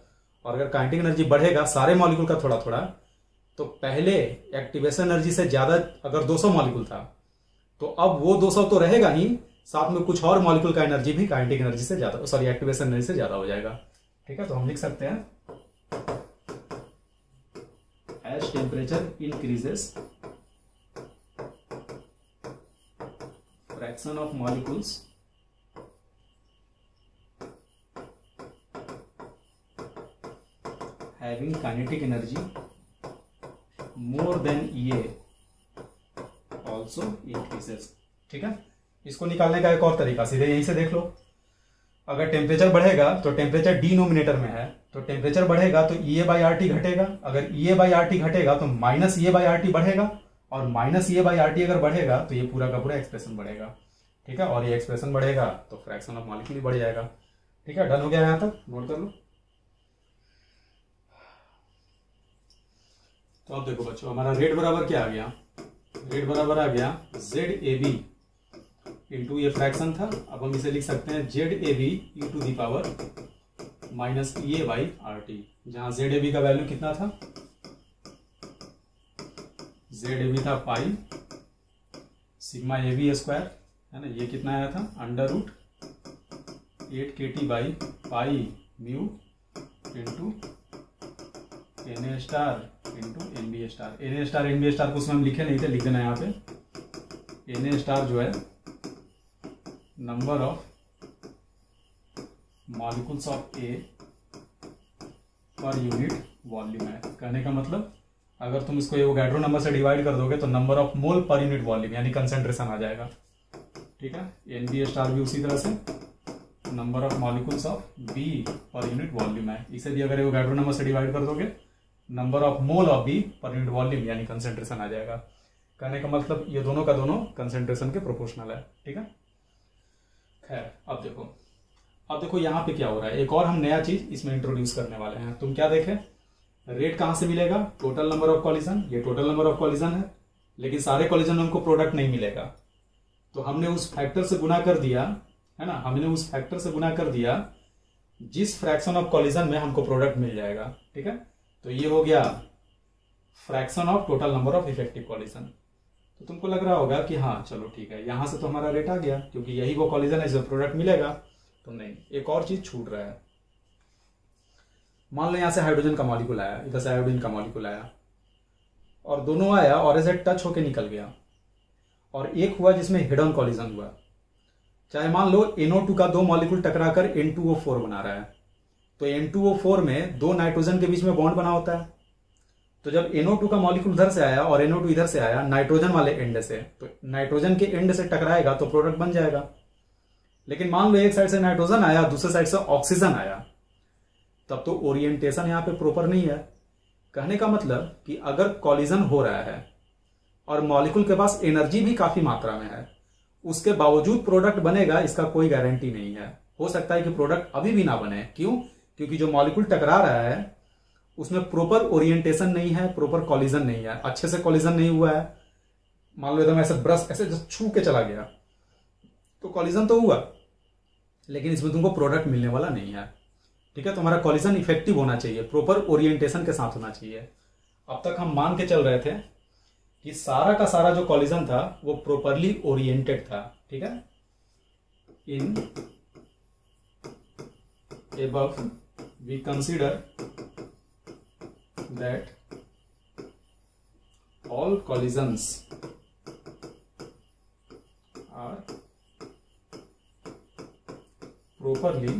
और अगर काइनेटिक एनर्जी बढ़ेगा, सारे मॉलिक्यूल का थोड़ा थोड़ा तो पहले एक्टिवेशन एनर्जी से ज़्यादा अगर 200 मॉलिक्यूल था तो अब वो 200 तो रहेगा ही, साथ में कुछ और मॉलिक्यूल का एनर्जी भी काइनेटिक एनर्जी से ज़्यादा सॉरी एक्टिवेशन एनर्जी से ज़्यादा हो जाएगा। ठीक है तो हम लिख सकते हैं। As temperature increases fraction of molecules having kinetic energy more than EA also increases. ठीक है? इसको निकालने का एक और तरीका, सीधे यहीं से देख लो। अगर टेम्परेचर बढ़ेगा तो टेम्परेचर डिनोमिनेटर में है। तो टेम्परेचर बढ़ेगा तो E A by R T घटेगा। अगर E A by R T घटेगा तो minus E A by R T बढ़ेगा। और minus E A by R T अगर बढ़ेगा तो ये पूरा का पूरा एक्सप्रेशन बढ़ेगा। ठीक है? और ये एक्सप्रेशन बढ़ेगा तो फ्रैक्शन ऑफ़ मॉलिक्यूल बढ़ जाएगा। ठीक है? डन हो गया यहाँ तक? नोट कर लो। तो अब देखो बच्चों, हमारा रेट बराबर क्या आ गया? रेट बराबर आ गया जेड ए बी इंटू ये फ्रैक्शन था। अब हम इसे लिख सकते हैं Z A B E to the power minus E A by R T जहाँ जेड ए बी का वैल्यू कितना था? जेड ए बी था pi sigma A B square है ना? ये कितना आया था? Under root eight K T by pi mu into N A star into N B star N A star N B star को उसमें हम लिखे नहीं थे, लिख देना यहाँ पे। एन ए स्टार जो है number of molecules of A per unit volume है। कहने का मतलब अगर तुम इसको एवोगैड्रो नंबर से डिवाइड कर दोगे तो number of mole per unit volume यानी कंसेंट्रेशन आ जाएगा। ठीक है? एन बी स्टार भी उसी तरह से number of molecules of B per unit volume है। इसे भी अगर एवोगैड्रो नंबर से डिवाइड कर दोगे number of mole of B per unit volume यानी कंसेंट्रेशन आ जाएगा। कहने का मतलब ये दोनों का दोनों कंसेंट्रेशन के प्रोपोर्शनल है, ठीक है? खैर, अब देखो। अब देखो यहाँ पे क्या हो रहा है। एक और हम नया चीज़ इसमें इंट्रोड्यूस करने वाले हैं। तुम क्या देखे? रेट कहाँ से मिलेगा? टोटल नंबर ऑफ़ कॉलिजन ये टोटल नंबर ऑफ़ कॉलिजन है, लेकिन सारे कॉलिजन में हमको प्रोडक्ट नहीं मिलेगा। तो हमने उस फैक्टर से गुना कर दिया, है ना? हमने उस फैक्टर से गुना कर दिया, जिस फ्रैक्शन ऑफ़ कॉलिजन में हमको प्रोडक्ट मिल जाएगा, ठीक है? तो ये हो गया fraction of total number of effective collision तो तुमको लग रहा होगा कि हाँ चलो ठीक है, यहाँ से तो हमारा रेट आ गया, क्योंकि यही वो कॉलिजन है जो प्रोडक्ट मिलेगा। तो नहीं, एक और चीज़ छूट रहा है। मान लो यहाँ से हाइड्रोजन का मॉलिक्यूल आया, इधर से आयोडीन का मॉलिक्यूल आया, और दोनों आया, और ऐसे टच होके निकल गया। और एक हुआ जिसमें हिडन कॉलिजन हुआ। चाहे मान लो NO2 का दो मॉलिक्यूल टकराकर N2O4 बना रहा है। तो N2O4 में दो नाइट्रोजन के बीच में बॉन्ड बना होता है। तो जब NO2 का मॉलिक्यूल उधर से आया और NO2 इधर से आया नाइट्रोजन वाले एंड से तो नाइट्रोजन के एंड से टकराएगा तो प्रोडक्ट बन जाएगा। लेकिन मान लो एक साइड से नाइट्रोजन आया, दूसरे साइड से ऑक्सीजन आया, तब तो ओरिएंटेशन यहाँ पे प्रॉपर नहीं है। कहने का मतलब कि अगर कॉलिजन हो रहा है और मॉलिक्यूल के पास एनर्जी भी काफ़ी मात्रा में है, उसके बावजूद प्रोडक्ट बनेगा, इसका कोई गारंटी नहीं है। हो सकता है कि प्रोडक्ट अभी भी ना बने। क्यों? क्योंकि जो मॉलिक्यूल टकरा रहा है, उसमें प्रॉपर ओरिएंटेशन नहीं है प्रॉपर कॉलिजन नहीं है। अच्छे से कॉलिजन नहीं हुआ है। मान लो एकदम ऐसे ब्रश ऐसे छू के चला गया। तो कॉलिजन तो हुआ, लेकिन इसमें तुमको प्रोडक्ट मिलने वाला नहीं है। ठीक है? तुम्हारा कॉलिजन इफ़ेक्टिव होना चाहिए प्रॉपर ओरिएंटेशन के साथ होना चाहिए। अब तक हम मान के चल रहे थे कि सारा का सारा जो कॉलिजन था, वो प्रॉपरली ओरिएंटेड था। ठीक है? इन above we consider that all collisions are properly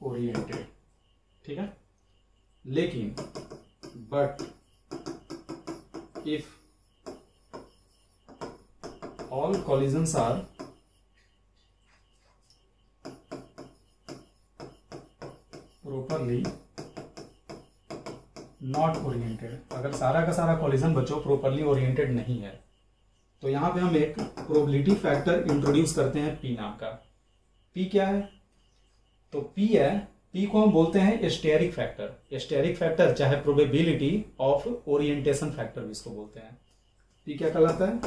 oriented ठीक है लेकिन but if all collisions are properly not oriented अगर सारा का सारा कॉलिजन बच्चों प्रॉपरली ओरिएंटेड नहीं है तो यहाँ पे हम एक प्रोबेबिलिटी फैक्टर इंट्रोड्यूस करते हैं पी नाम का। पी क्या है? तो पी है पी को हम बोलते हैं एस्टेरिक फैक्टर एस्टेरिक फैक्टर चाहे प्रोबेबिलिटी ऑफ़ ओरिएंटेशन फैक्टर भी इसको बोलते हैं। पी क्या कहलाता है?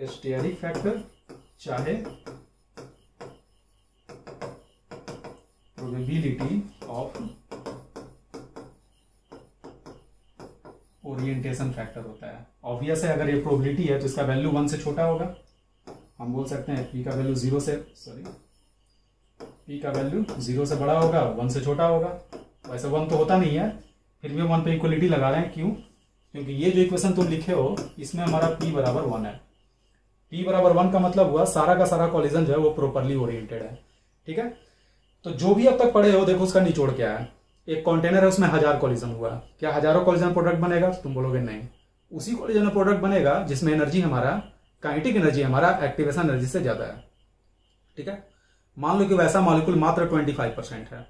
एस्टेरिक फैक्टर चाहे प्रोबेबिलिटी ऑफ़ ओरिएंटेशन फैक्टर होता है। ऑब्वियस है अगर ये प्रोबेबिलिटी है तो इसका वैल्यू वन से छोटा होगा। हम बोल सकते हैं पी का वैल्यू ज़ीरो से सॉरी पी का वैल्यू ज़ीरो से बड़ा होगा वन से छोटा होगा। वैसे वन तो होता नहीं है, फिर भी वन पे इक्वलिटी लगा रहे हैं। क्यों? क्योंकि ये जो इक्वेशन तुम लिखे हो, इसमें हमारा पी बराबर वन है। पी बराबर वन का मतलब हुआ सारा का सारा कॉलिजन जो है वो प्रॉपरली ओरिएंटेड है। ठीक है? तो जो भी अब तक पढ़े हो, देखो उसका निचोड़ क्या है। एक कंटेनर है, उसमें हज़ार कॉलिजन हुआ। क्या हज़ारों कॉलिजन प्रोडक्ट बनेगा? तुम बोलोगे नहीं। उसी कॉलिजन प्रोडक्ट बनेगा, जिसमें एनर्जी हमारा काइनेटिक एनर्जी हमारा एक्टिवेशन एनर्जी से ज़्यादा है। ठीक है? मान लो कि वैसा मॉलिक्यूल मात्र 25 परसेंट है।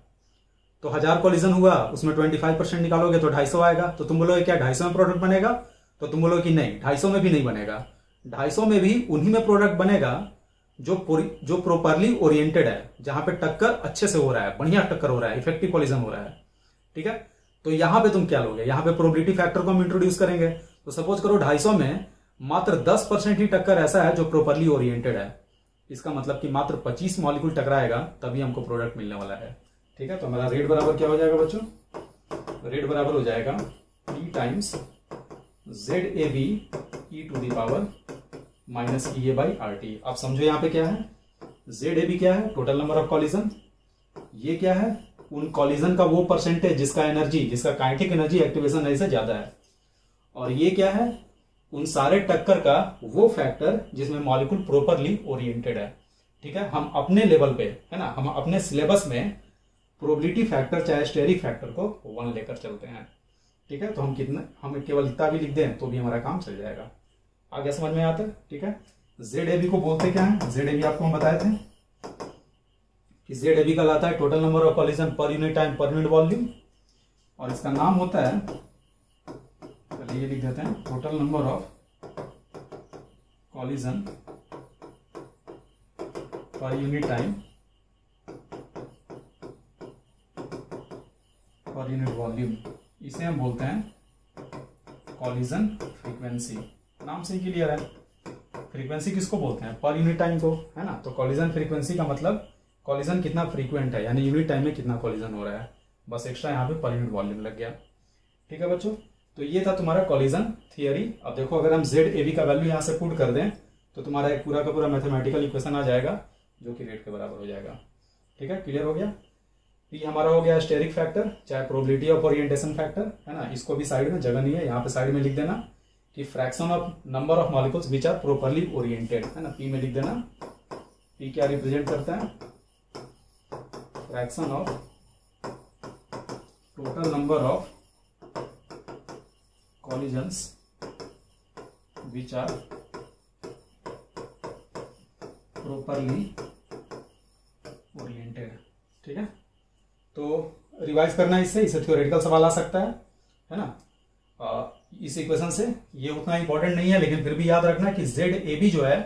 तो हज़ार कॉलिजन हुआ, उसमें 25 परसेंट निकालोगे तो ढाई सौ आएगा। तो तुम बोलोगे, क्या ढाई सौ में प्रोडक्ट बनेगा? तो तुम बोलोगे कि नहीं, ढाई सौ में भी नहीं बनेगा। ढाई सौ में भी उन्हीं में प्रोडक्ट बनेगा जो जो प्रॉपरली ओरिएंटेड है, जहाँ पे टक्कर अच्छे से हो रहा है, बढ़िया टक्कर हो रहा है इफ़ेक्टिव कॉलिजन हो रहा है, ठीक है? तो यहाँ पे तुम क्या लोगे? यहाँ पे प्रोबिलिटी फैक्टर को हम इंट्रोड्यूस करेंगे। तो सपोज़ करो 250 में मात्र 10 परसेंट ही टक्कर ऐसा है जो प्रॉपरली ओरिएंटेड है। इसका मतलब कि मात्र 25 मॉलिक्यूल टकराएगा, तभी हमको प्रोडक्ट मिलने वाला है, ठीक है? तो हमारा रेट बराबर क्या हो जाएगा बच्चों? रेट बराबर हो जाएगा T times Z A B E to the power minus E A by R T आप समझो यहाँ पे क्या है? जेड ए भी क्या है? टोटल नंबर ऑफ़ कॉलिजन ये क्या है? उन कॉलिजन का वो परसेंटेज जिसका एनर्जी जिसका काइनेटिक एनर्जी एक्टिवेशन से ज़्यादा है। और ये क्या है? उन सारे टक्कर का वो फैक्टर जिसमें मॉलिक्यूल प्रॉपरली ओरिएंटेड है। ठीक है? हम अपने लेवल पे, है ना? हम अपने सिलेबस में प्रोबिलिटी फैक्टर चाहे स्टेरिक फैक्टर को वन लेकर चलते हैं। ठीक है? तो हम कितने, हम केवल इतना भी लिख दें तो भी हमारा काम चल जाएगा। आगे समझ में आता है ठीक है? जेड एबी को बोलते क्या है? जेड एबी आपको हम बताए थे कि जेड एबी का लाता है total number of collision per unit time per unit volume और इसका नाम होता है, चलिए लिख देते हैं total number of collision per unit time per unit volume इसे हम बोलते हैं कॉलिजन फ्रीक्वेंसी नाम से ही क्लियर है। फ्रीक्वेंसी किसको बोलते हैं? पर यूनिट टाइम को, है ना? तो कॉलिजन फ्रीक्वेंसी का मतलब कॉलिजन कितना फ्रीक्वेंट है? यानी यूनिट टाइम में कितना कॉलिजन हो रहा है? बस एक्स्ट्रा यहाँ पे पर यूनिट वॉल्यूम लग गया। ठीक है बच्चों? तो ये था तुम्हारा कॉलिजन थियरी अब देखो, अगर हम जेड ए का वैल्यू यहाँ से पुट कर दें तो तुम्हारा एक पूरा का पूरा मैथमेटिकल इक्वेशन आ जाएगा, जो कि रेट के बराबर हो जाएगा। ठीक है? क्लियर हो गया? ये हमारा हो गया स्टेरिक फैक्टर चाहे प्रोबिलिटी ऑफ़ ओरिएंटेशन फैक्टर है ना? इसको भी साइड में, जगह नहीं है, यहाँ पे साइड में लिख देना। कि fraction of number of molecules which are properly oriented है ना? पी में लिख देना। पी क्या रिप्रेजेंट करता है? Fraction of total number of collisions which are properly oriented. ठीक है? तो रिवाइज करना इससे इसे थ्योरेटिकल सवाल आ सकता है। है ना? इस इक्वेशन से, ये उतना इंपॉर्टेंट नहीं है, लेकिन फिर भी याद रखना कि जेड ए बी जो है,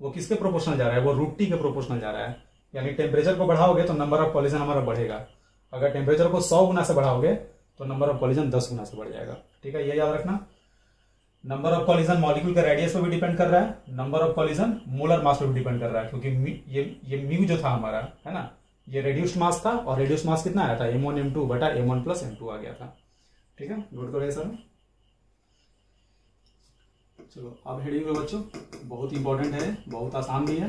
वो किसके प्रोपोर्शनल जा रहा है? वो रूट टी के प्रोपोर्शनल जा रहा है। यानी टेम्परेचर को बढ़ाओगे तो नंबर ऑफ़ कॉलिजन हमारा बढ़ेगा। अगर टेम्परेचर को सौ गुना से बढ़ाओगे तो नंबर ऑफ़ कॉलिजन दस गुना से बढ़ जाएगा। ठीक है, ये याद रखना। नंबर ऑफ़ कॉलिजन मॉलिक्यूल के रेडियस पे भी डिपेंड कर रहा है। Number of collision molar mass पे भी डिपेंड कर रहा है, क्योंकि ये ये म्यू जो था हमारा, है ना? ये रेड्यूस्ड मास था, और रेड्यूस्ड मास कितना आया था? एम वन एम टू बटा M one plus M two आ गया था। ठीक है नोट करो सर? चलो अब हेडिंग में बच्चों, बहुत इंपॉर्टेंट है, बहुत आसान भी है।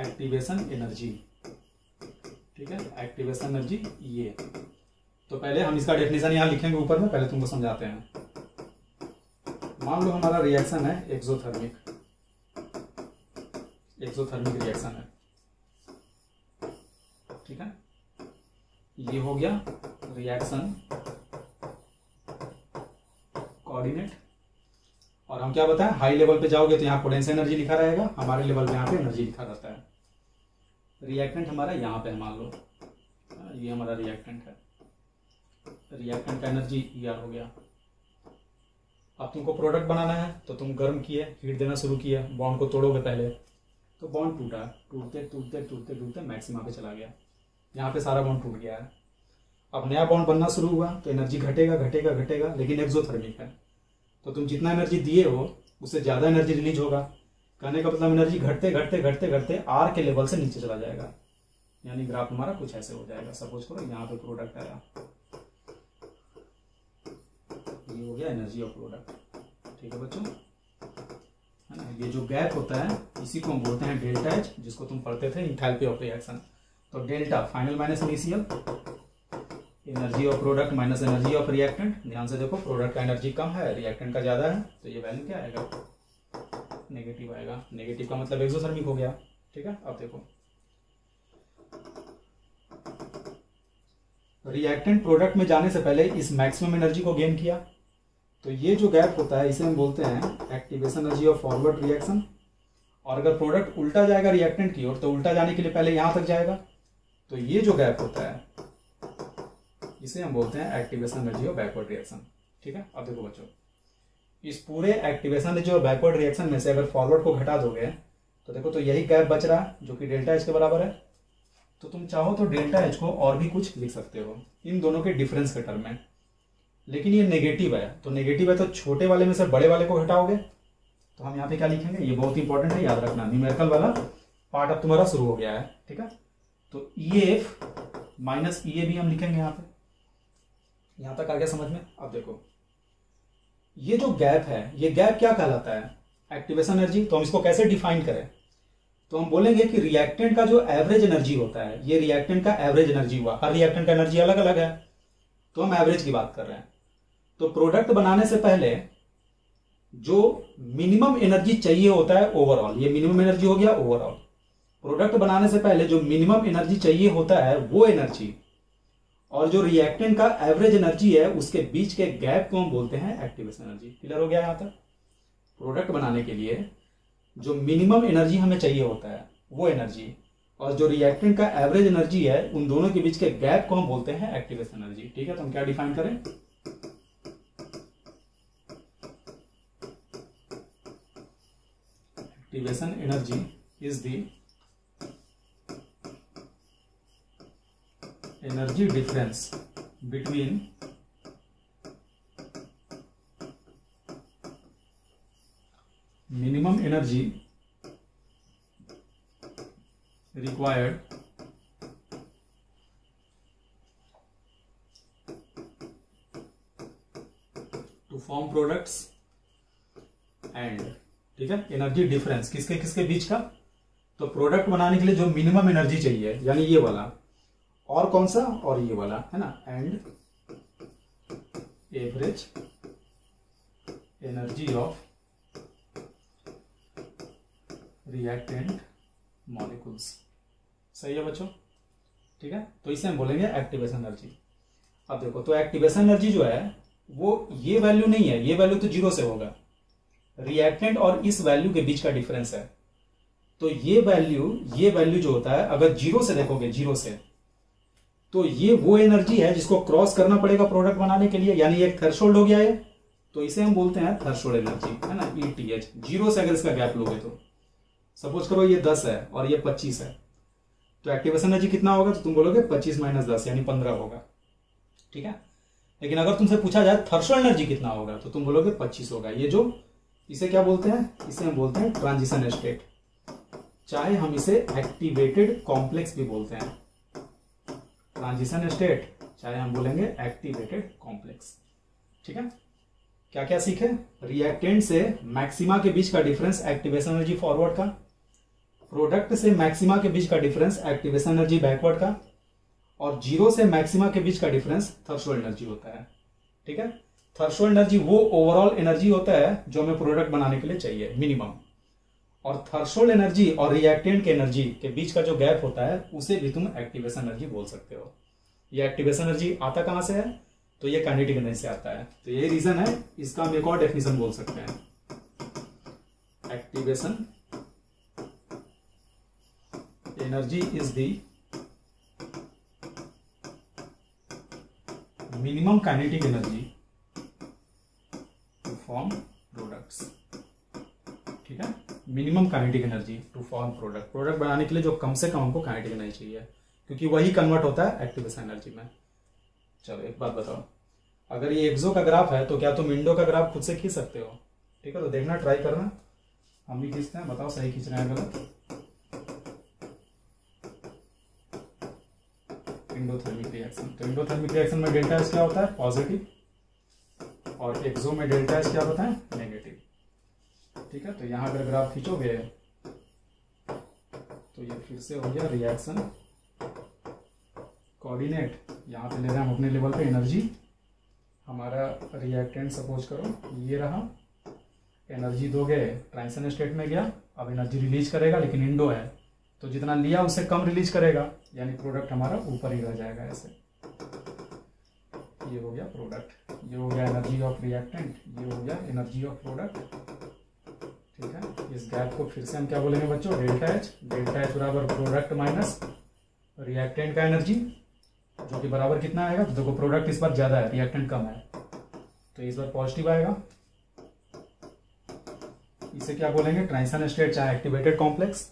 एक्टिवेशन एनर्जी ठीक है? एक्टिवेशन एनर्जी ये। तो पहले हम इसका डेफिनेशन यहाँ लिखेंगे ऊपर में, पहले तुमको समझाते हैं। मान लो हमारा रिएक्शन है एक्सोथर्मिक एक्सोथर्मिक रिएक्शन है। ठीक है? ये हो गया रिएक्शन कोऑर्डिनेट और हम क्या बताएँ? हाई लेवल पे जाओगे तो यहाँ पोटेंशियल एनर्जी लिखा रहेगा। हमारे लेवल पे यहाँ पे एनर्जी लिखा रहता है। रिएक्टेंट हमारा यहाँ पे मान लो। ये हमारा रिएक्टेंट है। रिएक्टेंट का एनर्जी ई आर हो गया। अब तुमको प्रोडक्ट बनाना है तो तुम गर्म किए हीट देना शुरू किया बॉन्ड को तोड़ोगे पहले। तो बॉन्ड टूटा, टूटते टूटते टूटते टूटते मैक्सिमा पे चला गया। यहाँ पे सारा बॉन्ड टूट गया है। अब नया बॉन्ड बनना शुरू हुआ तो एनर्जी घटेगा घटेगा घटेगा, लेकिन एक्सोथर्मिक है। तो तुम जितना एनर्जी दिए हो, उससे ज़्यादा एनर्जी रिलीज़ होगा। कहने का मतलब एनर्जी घटते घटते घटते घटते आर के लेवल से नीचे चला जाएगा। यानी ग्राफ हमारा कुछ ऐसे हो जाएगा। सपोज़ करो यहाँ पे प्रोडक्ट आया। ये हो गया एनर्जी ऑफ़ प्रोडक्ट ठीक है बच्चों? ये जो गैप होता है, इसी को हम बोलते हैं डेल्टा एच जिसको तुम पढ़ते थे इंथैल्पी ऑफ़ रिएक्शन तो delta final minus initial energy of product minus energy of reactant ध्यान से देखो प्रोडक्ट का एनर्जी कम है रिएक्टेंट का ज़्यादा है तो ये वैल्यू क्या आएगा? नेगेटिव आएगा। नेगेटिव का मतलब एक्सोथर्मिक हो गया। ठीक है? अब देखो। रिएक्टेंट प्रोडक्ट में जाने से पहले इस मैक्सिमम एनर्जी को गेन किया। तो ये जो गैप होता है, इसे हम बोलते हैं activation energy of forward reaction और अगर प्रोडक्ट उल्टा जाएगा रिएक्टेंट की ओर तो उल्टा जाने के लिए पहले यहाँ तक जाएगा। तो ये जो गैप होता है इसे हम बोलते हैं activation energy of backward reaction ठीक है? अब देखो बच्चों, इस पूरे एक्टिवेशन एनर्जी और बैकवर्ड रिएक्शन में से अगर फॉरवर्ड को घटा दोगे तो देखो तो यही गैप बच रहा है जो कि डेल्टा एच के बराबर है। तो तुम चाहो तो डेल्टा एच को और भी कुछ लिख सकते हो, इन दोनों के डिफरेंस के टर्म में। लेकिन ये नेगेटिव है तो नेगेटिव है तो छोटे वाले में से बड़े वाले को घटाओगे। तो हम यहाँ पे क्या लिखेंगे? ये बहुत इंपॉर्टेंट है, याद रखना न्यूमेरिकल वाला पार्ट अब तुम्हारा शुरू हो गया है, ठीक है? तो ई एफ़ माइनस ई ए भी हम लिखेंगे यहाँ पे। यहाँ तक आ गया समझ में? अब देखो। ये जो गैप है, ये गैप क्या कहलाता है? एक्टिवेशन एनर्जी तो हम इसको कैसे डिफाइन करें? तो हम बोलेंगे कि रिएक्टेंट का जो एवरेज एनर्जी होता है, ये रिएक्टेंट का एवरेज एनर्जी हुआ। हर रिएक्टेंट का एनर्जी अलग अलग है। तो हम एवरेज की बात कर रहे हैं। तो प्रोडक्ट बनाने से पहले जो मिनिमम एनर्जी चाहिए होता है ओवरऑल ये मिनिमम एनर्जी हो गया ओवरऑल प्रोडक्ट बनाने से पहले जो मिनिमम एनर्जी चाहिए होता है, वो एनर्जी और जो रिएक्टेंट का एवरेज एनर्जी है, उसके बीच के गैप को हम बोलते हैं एक्टिवेशन एनर्जी क्लियर हो गया यहाँ तक? प्रोडक्ट बनाने के लिए जो मिनिमम एनर्जी हमें चाहिए होता है, वो एनर्जी और जो रिएक्टेंट का एवरेज एनर्जी है, उन दोनों के बीच के गैप को हम बोलते हैं एक्टिवेशन एनर्जी ठीक है तो हम क्या डिफाइन करें? Activation energy is the energy difference between minimum energy required to form products and, ठीक है एनर्जी डिफरेंस किसके किसके बीच का? तो प्रोडक्ट बनाने के लिए जो मिनिमम एनर्जी चाहिए, यानी ये वाला और कौन सा? और ये वाला, है ना? And average energy of reactant molecules सही है बच्चों? ठीक है? तो इसे हम बोलेंगे एक्टिवेशन एनर्जी अब देखो तो एक्टिवेशन एनर्जी जो है, वो ये वैल्यू नहीं है। ये वैल्यू तो ज़ीरो से होगा। रिएक्टेंट और इस वैल्यू के बीच का डिफरेंस है। तो ये वैल्यू ये वैल्यू जो होता है, अगर ज़ीरो से देखोगे ज़ीरो से तो ये वो एनर्जी है जिसको क्रॉस करना पड़ेगा प्रोडक्ट बनाने के लिए, यानी एक थर्शोल्ड हो गया है तो इसे हम बोलते हैं थर्शोल्ड एनर्जी है ना? ईटीएच e ज़ीरो से अगर इसका गैप लोगे तो। सपोज़ करो ये दस है और ये पच्चीस है। तो एक्टिवेशन एनर्जी कितना होगा? तो तुम बोलोगे पच्चीस माइनस दस, यानी पंद्रह होगा। ठीक है? लेकिन अगर तुमसे पूछा जाए थर्शल एनर्जी कितना होगा तो तुम बोलोगे पच्चीस होगा। ये जो इसे क्या बोलते हैं? इसे हम बोलते हैं ट्रांजिशन स्टेट चाहे हम इसे एक्टिवेटेड कॉम्प्लेक्स भी बोलते हैं। ट्रांजिशन स्टेट, चाहे हम बोलेंगे एक्टिवेटेड कॉम्प्लेक्स। ठीक है? क्या क्या सीखे? रिएक्टेंट से मैक्सिमा के बीच का डिफरेंस एक्टिवेशन एनर्जी फॉरवर्ड का। प्रोडक्ट से मैक्सिमा के बीच का डिफरेंस एक्टिवेशन एनर्जी बैकवर्ड का। और ज़ीरो से मैक्सिमा के बीच का डिफरेंस थर्शोल एनर्जी होता है। ठीक है? थर्शोल एनर्जी वो ओवरऑल एनर्जी होता है जो हमें प्रोडक्ट बनाने के लिए चाहिए, मिनिमम। और थर्शोल एनर्जी और रिएक्टेंट के एनर्जी के बीच का जो गैप होता है, उसे भी तुम एक्टिवेशन एनर्जी बोल सकते हो। ये एक्टिवेशन एनर्जी आता कहाँ से है? तो ये काइनेटिक एनर्जी से आता है। तो यही रीजन है, इसका हम एक और डेफिनेशन बोल सकते हैं। Activation energy is the minimum kinetic energy to form products ठीक है? Minimum kinetic energy to form product product बनाने के लिए जो कम से कम हमको काइनेटिक एनर्जी चाहिए, क्योंकि वही कन्वर्ट होता है एक्टिवेशन एनर्जी में। चलो, एक बात बताओ। अगर ये एक्सो का ग्राफ है तो क्या तुम विंडो का ग्राफ खुद से खींच सकते हो? ठीक है तो देखना ट्राई करना। हम भी खींचते हैं, बताओ सही खींच रहे हैं, गलत? इंडोथर्मिक रिएक्शन तो में डेल्टा एस क्या होता है? पॉजिटिव और एक्सो में डेल्टा एस क्या होता है? नेगेटिव ठीक है तो यहाँ अगर ग्राफ खींचोगे तो ये फिर से हो गया रिएक्शन कोऑर्डिनेट यहाँ पे ले रहे हैं हम अपने लेवल पे एनर्जी हमारा रिएक्टेंट सपोज़ करो, ये रहा। एनर्जी दोगे ट्रांसन स्टेट में गया, अब एनर्जी रिलीज़ करेगा, लेकिन इंडो है। तो जितना लिया, उससे कम रिलीज़ करेगा, यानी प्रोडक्ट हमारा ऊपर ही रह जाएगा ऐसे। ये हो गया प्रोडक्ट ये हो गया एनर्जी ऑफ़ रिएक्टेंट ये हो गया एनर्जी ऑफ़ प्रोडक्ट ठीक है? इस गैप को फिर से हम क्या बोलेंगे बच्चों? डेल्टा एच डेल्टा एच बराबर प्रोडक्ट माइनस रिएक्टेंट का एनर्जी जो कि बराबर कितना आएगा? तो देखो प्रोडक्ट इस बार ज़्यादा है रिएक्टेंट कम है। तो इस बार पॉजिटिव आएगा। इसे क्या बोलेंगे? ट्रांसन स्टेट चाहे एक्टिवेटेड कॉम्प्लेक्स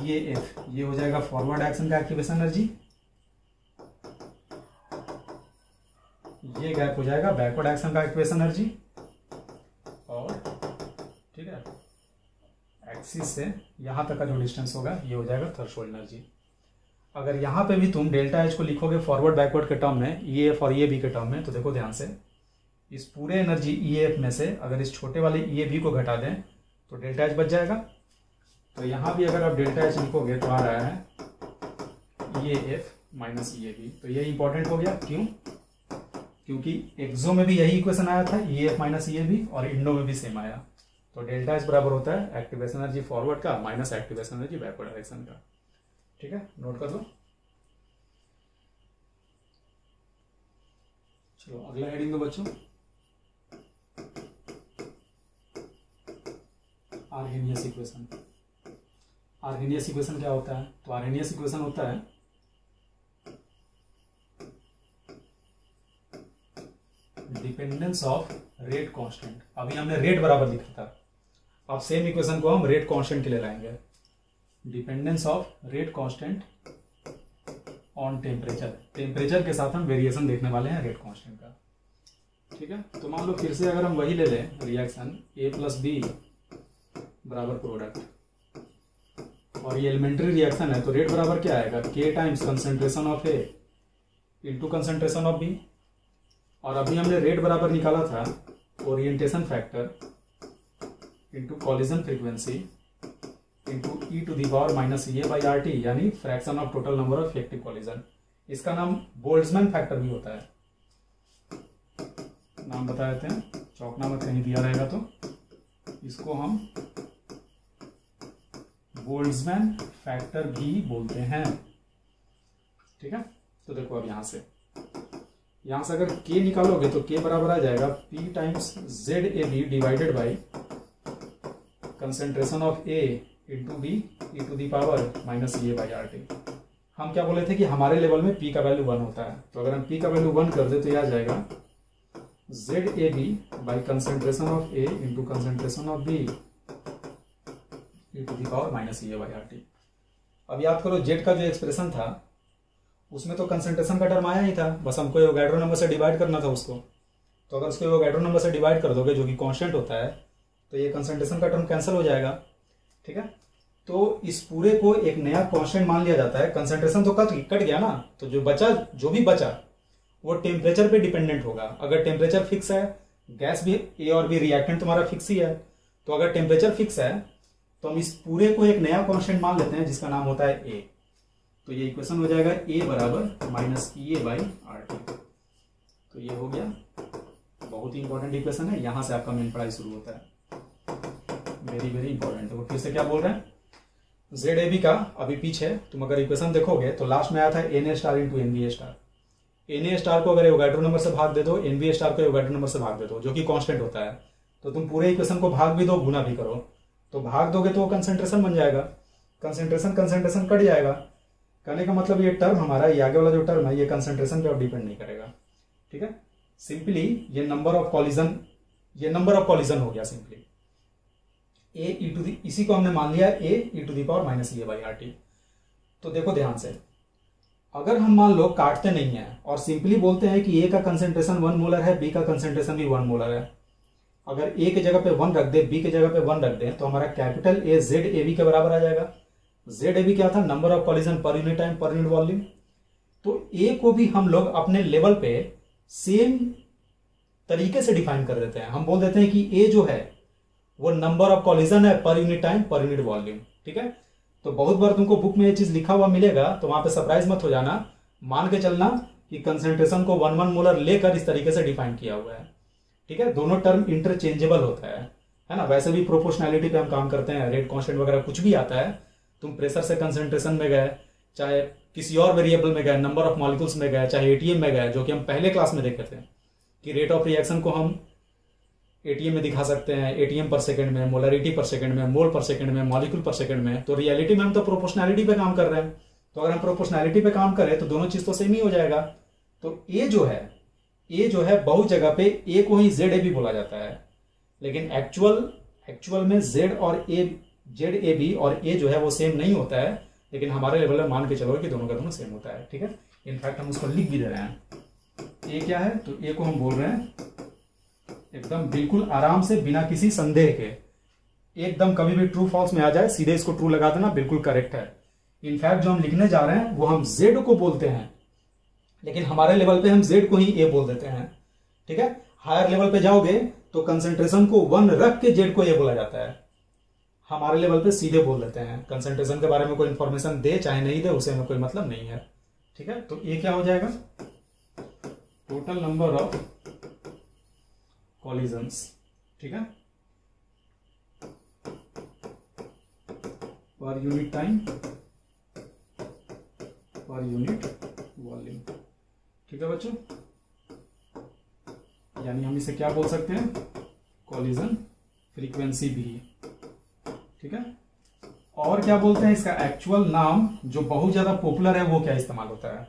ये एफ़ ये हो जाएगा फॉरवर्ड एक्शन का एक्टिवेशन एनर्जी ये गैप हो जाएगा बैकवर्ड एक्शन का एक्टिवेशन एनर्जी ठीक है? एक्सिस से यहाँ तक का जो डिस्टेंस होगा, ये हो जाएगा थर्शोल्ड एनर्जी अगर यहाँ पे भी तुम डेल्टा एच को लिखोगे फॉरवर्ड बैकवर्ड के टर्म में ई एफ़ और ई ए बी के टर्म में तो देखो ध्यान से, इस पूरे एनर्जी ई एफ़ में से अगर इस छोटे वाले ई ए बी को घटा दें तो डेल्टा एच बच जाएगा. तो यहाँ भी अगर आप डेल्टा एच लिखोगे तो आ रहा है ये F minus E A B तो ये इंपॉर्टेंट हो गया. क्यों? क्योंकि एक्सो में भी यही इक्वेशन आया था E F minus E A B और इंडो में भी सेम आया. तो डेल्टा एच बराबर होता है एक्टिवेशन एनर्जी फॉरवर्ड का minus activation energy backward direction का। ठीक है? नोट कर लो चलो, अगला हेडिंग दो बच्चों। आर्गेनियस इक्वेशन आर्हेनियस इक्वेशन क्या होता है? तो आर्गेनियस इक्वेशन होता है डिपेंडेंस ऑफ़ रेट कांस्टेंट अभी हमने रेट बराबर लिखा था। अब सेम इक्वेशन को हम रेट कांस्टेंट के लिए लाएँगे। Dependence of rate constant on temperature temperature के साथ हम वेरिएशन देखने वाले हैं रेट कांस्टेंट का। ठीक है? तो मान लो फिर से अगर हम वही ले लें रिएक्शन ए प्लस बी बराबर प्रोडक्ट और ये एलिमेंट्री रिएक्शन है तो रेट बराबर क्या आएगा? K times concentration of A into concentration of B और अभी हमने रेट बराबर निकाला था orientation factor into collision frequency into E to the power minus A by R T यानी fraction of total number of effective collision इसका नाम Boltzmann factor भी होता है। नाम बता देते हैं। चौकना मत, कहीं दिया रहेगा तो। इसको हम बोल्ड्समैन फैक्टर भी बोलते हैं। ठीक है? तो देखो अब यहाँ से। यहाँ से अगर k निकालोगे तो k बराबर आ जाएगा p times Z A B divided by concentration of a into B E to the power minus A by R T हम क्या बोले थे कि हमारे लेवल में पी का वैल्यू वन होता है। तो अगर हम पी का वैल्यू वन कर दे तो यह आ जाएगा Z A B by concentration of A into concentration of B to the power minus A by R T अब याद करो जेड का जो एक्सप्रेशन था, उसमें तो कंसेंट्रेशन का टर्म आया ही था। बस हमको एवोगैड्रो नंबर से डिवाइड करना था उसको। तो अगर उसको एवोगैड्रो नंबर से डिवाइड कर दोगे, जो कि कॉन्स्टेंट होता है तो ये कंसेंट्रेशन का टर्म कैंसिल हो जाएगा, ठीक है? तो इस पूरे को एक नया कॉन्स्टेंट मान लिया जाता है। कंसेंट्रेशन तो कट कट गया ना? तो जो बचा, जो भी बचा, वो टेम्परेचर पे डिपेंडेंट होगा। अगर टेम्परेचर फिक्स है गैस भी ए और बी रिएक्टेंट तुम्हारा फिक्स ही है। तो अगर टेम्परेचर फिक्स है तो हम इस पूरे को एक नया कॉन्स्टेंट मान लेते हैं, जिसका नाम होता है ए तो ये इक्वेशन हो जाएगा ए बराबर minus E A by R T तो ये हो गया। बहुत ही इंपॉर्टेंट इक्वेशन है। यहाँ से आपका मेन पढ़ाई शुरू होता है। वेरी वेरी इंपॉर्टेंट फिर से क्या बोल रहे हैं? जेड ए बी का अभी पीछे तुम अगर इक्वेशन देखोगे तो लास्ट में आया था N A star into N B A star N A star को अगर एवोगाड्रो नंबर से भाग दे दो एन बी ए स्टार को एवोगाड्रो नंबर से भाग दे दो, जो कि कांस्टेंट होता है। तो तुम पूरे इक्वेशन को भाग भी दो गुना भी करो। तो भाग दोगे तो वो कंसेंट्रेशन बन जाएगा। कंसेंट्रेशन कंसेंट्रेशन कट जाएगा। कहने का मतलब ये टर्म हमारा, ये आगे वाला जो टर्म है, ये कंसेंट्रेशन पे अब डिपेंड नहीं करेगा। ठीक है? सिंपली ये नंबर ऑफ़ कॉलिजन ये नंबर ऑफ़ कॉलिजन हो गया सिंपली ए ई टू दी इसी को हमने मान लिया A E to the power minus A by R T तो देखो ध्यान से। अगर हम मान लो काटते नहीं है और सिंपली बोलते हैं कि ए का कंसेंट्रेशन वन मोलर है बी का कंसेंट्रेशन भी वन मोलर है। अगर ए के जगह पे वन रख दे बी के जगह पे वन रख दे तो हमारा capital A Z A B के बराबर आ जाएगा। जेड ए बी क्या था? Number of collision per unit time per unit volume तो ए को भी हम लोग अपने लेवल पे सेम तरीके से डिफाइन कर देते हैं। हम बोल देते हैं कि ए जो है वो नंबर ऑफ़ कॉलिजन है per unit time per unit volume ठीक है? तो बहुत बार तुमको बुक में ये चीज़ लिखा हुआ मिलेगा तो वहाँ पे सरप्राइज़ मत हो जाना। मान के चलना कि कंसेंट्रेशन को वन वन मोलर लेकर इस तरीके से डिफाइन किया हुआ है, ठीक है? दोनों टर्म इंटरचेंजेबल होता है है ना? वैसे भी प्रोपोर्शनैलिटी पे हम काम करते हैं रेट कॉन्स्टेंट वगैरह कुछ भी आता है, तुम प्रेशर से कंसेंट्रेशन में गए, चाहे किसी और वेरिएबल में गए नंबर ऑफ़ मॉलिक्यूल्स में गए, चाहे एटीएम में गए, जो कि हम पहले क्लास में देखे थे, कि रेट ऑफ़ रिएक्शन को हम एटीएम में दिखा सकते हैं एटीएम पर सेकंड में मोलरिटी पर सेकंड में मोल पर सेकंड में मॉलिक्यूल पर सेकंड में। तो रियलिटी में हम तो प्रोपोर्शनैलिटी पे काम कर रहे हैं। तो अगर हम प्रोपोर्शनैलिटी पे काम करें तो दोनों चीज़ तो सेम ही हो जाएगा। तो ए जो है ए जो है बहुत जगह पे ए को ही जेड ए भी बोला जाता है। लेकिन एक्चुअल एक्चुअल में जेड और ए जेड ए बी और ए जो है, वो सेम नहीं होता है। लेकिन हमारे लेवल में मान के चलो कि दोनों का दोनों सेम होता है, ठीक है? इनफैक्ट हम उसको लिख भी दे रहे हैं। ए क्या है? तो ए को हम बोल रहे हैं एकदम बिल्कुल आराम से, बिना किसी संदेह के, एकदम कभी भी ट्रू फॉल्स में आ जाए, सीधे इसको ट्रू लगा देना, बिल्कुल करेक्ट है। इनफैक्ट जो हम लिखने जा रहे हैं, वो हम जेड को बोलते हैं। लेकिन हमारे लेवल पे हम जेड को ही ए बोल देते हैं। ठीक है? हायर लेवल पे जाओगे तो कंसेंट्रेशन को वन रख के जेड को ए बोला जाता है। हमारे लेवल पे सीधे बोल देते हैं। कंसेंट्रेशन के बारे में कोई इंफॉर्मेशन दे, चाहे नहीं दे, उसे हमें कोई मतलब नहीं है। ठीक है? तो ये क्या हो जाएगा? टोटल नंबर ऑफ़ कॉलिजन्स, ठीक है? Per unit time, per unit volume, ठीक है बच्चों? यानी हम इसे क्या बोल सकते हैं? कॉलिजन फ्रीक्वेंसी भी ठीक है? और क्या बोलते हैं इसका एक्चुअल नाम, जो बहुत ज़्यादा पॉपुलर है, वो क्या इस्तेमाल होता है?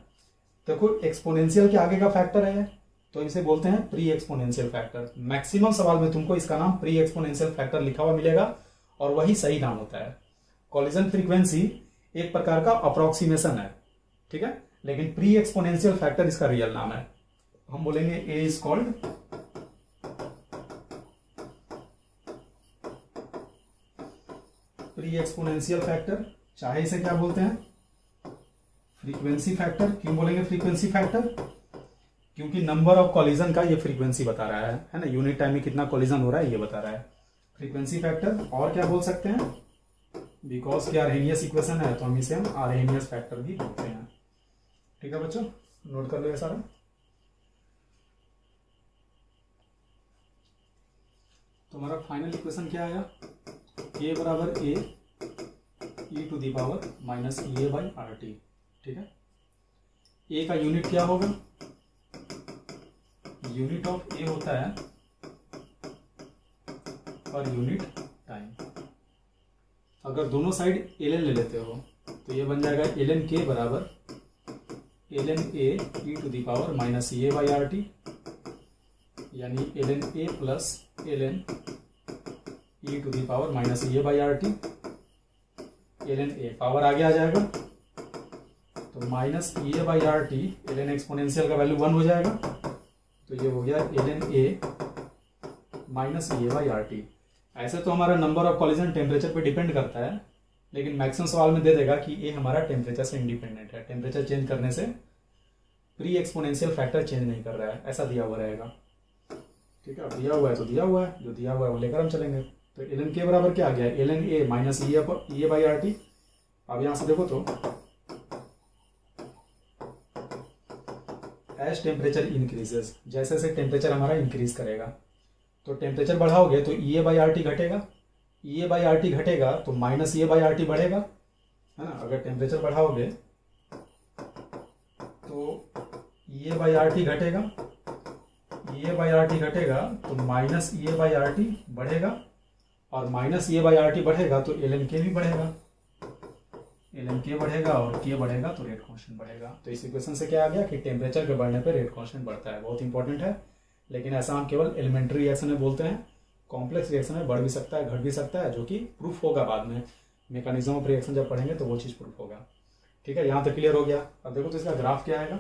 देखो तो एक्सपोनेंशियल के आगे का फैक्टर है तो इसे बोलते हैं प्री एक्सपोनेंशियल फैक्टर मैक्सिमम सवाल में तुमको इसका नाम प्री एक्सपोनेंशियल फैक्टर लिखा हुआ मिलेगा और वही सही नाम होता है। कॉलिजन फ्रीक्वेंसी एक प्रकार का अप्रोक्सीमेशन है, ठीक है? लेकिन प्री एक्सपोनेंशियल फैक्टर इसका रियल नाम है। हम बोलेंगे A is called pre exponential factor चाहे इसे क्या बोलते हैं? फ्रीक्वेंसी फैक्टर क्यों बोलेंगे फ्रीक्वेंसी फैक्टर क्योंकि नंबर ऑफ़ कॉलिजन का ये फ्रीक्वेंसी बता रहा है है ना? यूनिट टाइम में कितना कॉलिजन हो रहा है, ये बता रहा है। फ्रीक्वेंसी फैक्टर और क्या बोल सकते हैं? बिकॉज़ की आरहेनियस इक्वेशन है तो हम इसे हम आरहेनियस फैक्टर भी बोलते हैं। ठीक है बच्चों? नोट कर लो ये सारा। तो हमारा फाइनल इक्वेशन क्या आया? ए बराबर A E to the power minus A by R T ठीक है? ए का यूनिट क्या होगा? यूनिट ऑफ़ ए होता है पर यूनिट टाइम। अगर दोनों साइड एल एन ले लेते हो तो ये बन जाएगा एल एन के बराबर L N A to the power minus A by R T यानी L N A plus L N E to the power minus A by R T L N A power आगे आ जाएगा तो minus A by R T L N exponential का value one हो जाएगा। तो ये हो गया L N A minus A by R T ऐसे तो हमारा नंबर ऑफ़ कॉलिजन टेम्परेचर पे डिपेंड करता है, लेकिन मैक्सिमम सवाल में दे देगा कि ए हमारा टेम्परेचर से इंडिपेंडेंट है। टेम्परेचर चेंज करने से प्री एक्सपोनेंशियल फैक्टर चेंज नहीं कर रहा है, ऐसा दिया हुआ रहेगा। ठीक है दिया हुआ है तो दिया हुआ है, जो दिया हुआ है वो लेकर हम चलेंगे। तो एल एन के बराबर क्या आ गया? L N A minus E A by R T अब यहाँ से देखो तो एज टेम्परेचर इंक्रीजेस जैसे जैसे टेम्परेचर हमारा इंक्रीज करेगा तो टेम्परेचर बढ़ाओगे तो E A by R T घटेगा। E A by R T घटेगा तो minus E A by R T बढ़ेगा। है ना अगर टेम्परेचर बढ़ाओगे तो E A by R T घटेगा। ये बाई आर टी घटेगा तो माइनस ये बाई आर टी बढ़ेगा और minus E A by R T बढ़ेगा तो एल एन के भी बढ़ेगा। एल एम के बढ़ेगा और के बढ़ेगा तो रेट कॉन्स्टेंट बढ़ेगा। तो इस इक्वेशन से क्या आ गया कि टेम्परेचर के बढ़ने पर रेट कॉन्स्टेंट बढ़ता है। बहुत इंपॉर्टेंट है। लेकिन ऐसा हम केवल एलिमेंट्री रिएक्शन में बोलते हैं। कॉम्प्लेक्स रिएक्शन में बढ़ भी सकता है, घट भी सकता है, जो कि प्रूफ होगा बाद में। मेकानिज्म ऑफ़ रिएक्शन जब पढ़ेंगे तो वो चीज़ प्रूफ होगा। ठीक है? यहाँ तक क्लियर हो गया। अब देखो तो इसका ग्राफ क्या आएगा।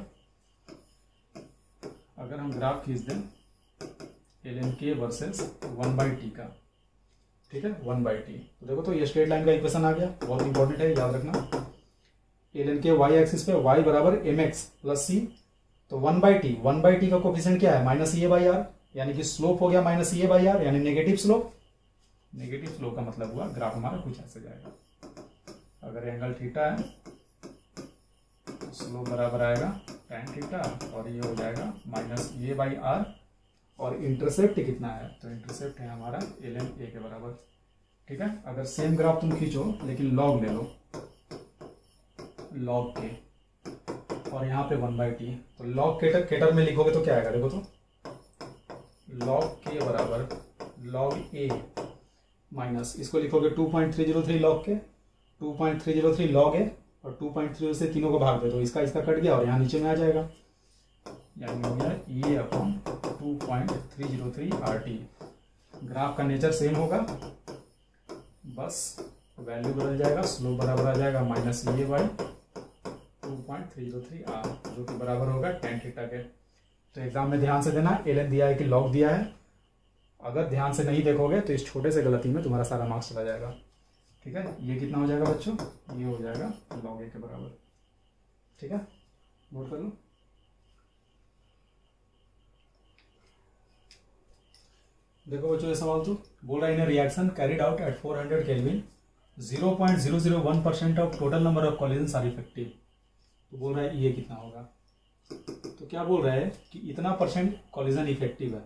अगर हम ग्राफ खींच दें L N K versus one by T का। ठीक है? वन बाई टी तो देखो तो ये स्ट्रेट लाइन का इक्वेशन आ गया। बहुत इंपॉर्टेंट है, याद रखना। L N K Y axis पे वाई बराबर एम एक्स प्लस सी तो one by T one by T का कोफिशियंट क्या है? माइनस ए बाई आर यानी कि स्लोप हो गया माइनस ए बाई आर यानी नेगेटिव स्लोप नेगेटिव स्लोप का मतलब हुआ ग्राफ हमारा कुछ ऐसे जाएगा। अगर एंगल थीटा है तो स्लोप बराबर आएगा टेन थीटा और ये हो जाएगा माइनस ए बाई आर और इंटरसेप्ट कितना है? तो इंटरसेप्ट है हमारा एल एन ए के बराबर। ठीक है? अगर सेम ग्राफ तुम खींचो, लेकिन लॉग ले लो। लॉग के और यहाँ पे वन बाई टी तो लॉग केटर केटर में लिखोगे तो क्या आएगा? देखो तो। लॉग के बराबर लॉग ए माइनस इसको लिखोगे two point three zero three log K two point three zero three log A और टू पॉइंट थ्री से तीनों को भाग दे तो इसका इसका कट गया और यहाँ नीचे में आ जाएगा। यानी हो गया A upon two point three zero three R T graph का नेचर सेम होगा। बस वैल्यू बदल जाएगा स्लोप बराबर आ जाएगा minus A by two point three zero three R जो कि बराबर होगा टेन थीटा के। तो एग्ज़ाम में ध्यान से देना एल दिया है कि लॉग दिया है। अगर ध्यान से नहीं देखोगे तो इस छोटे से गलती में तुम्हारा सारा मार्क्स चला जाएगा। ठीक है? ये कितना हो जाएगा बच्चों? ये हो जाएगा लॉग ए के बराबर। ठीक है? नोट कर लो। देखो बच्चों, ये सवाल तो बोल रहा है in reaction carried out at 400 hundred kelvin 0.001 percent of total number of collision are effective तो बोल रहा है, ये कितना होगा? तो क्या बोल रहा है कि इतना परसेंट कॉलिजन इफ़ेक्टिव है?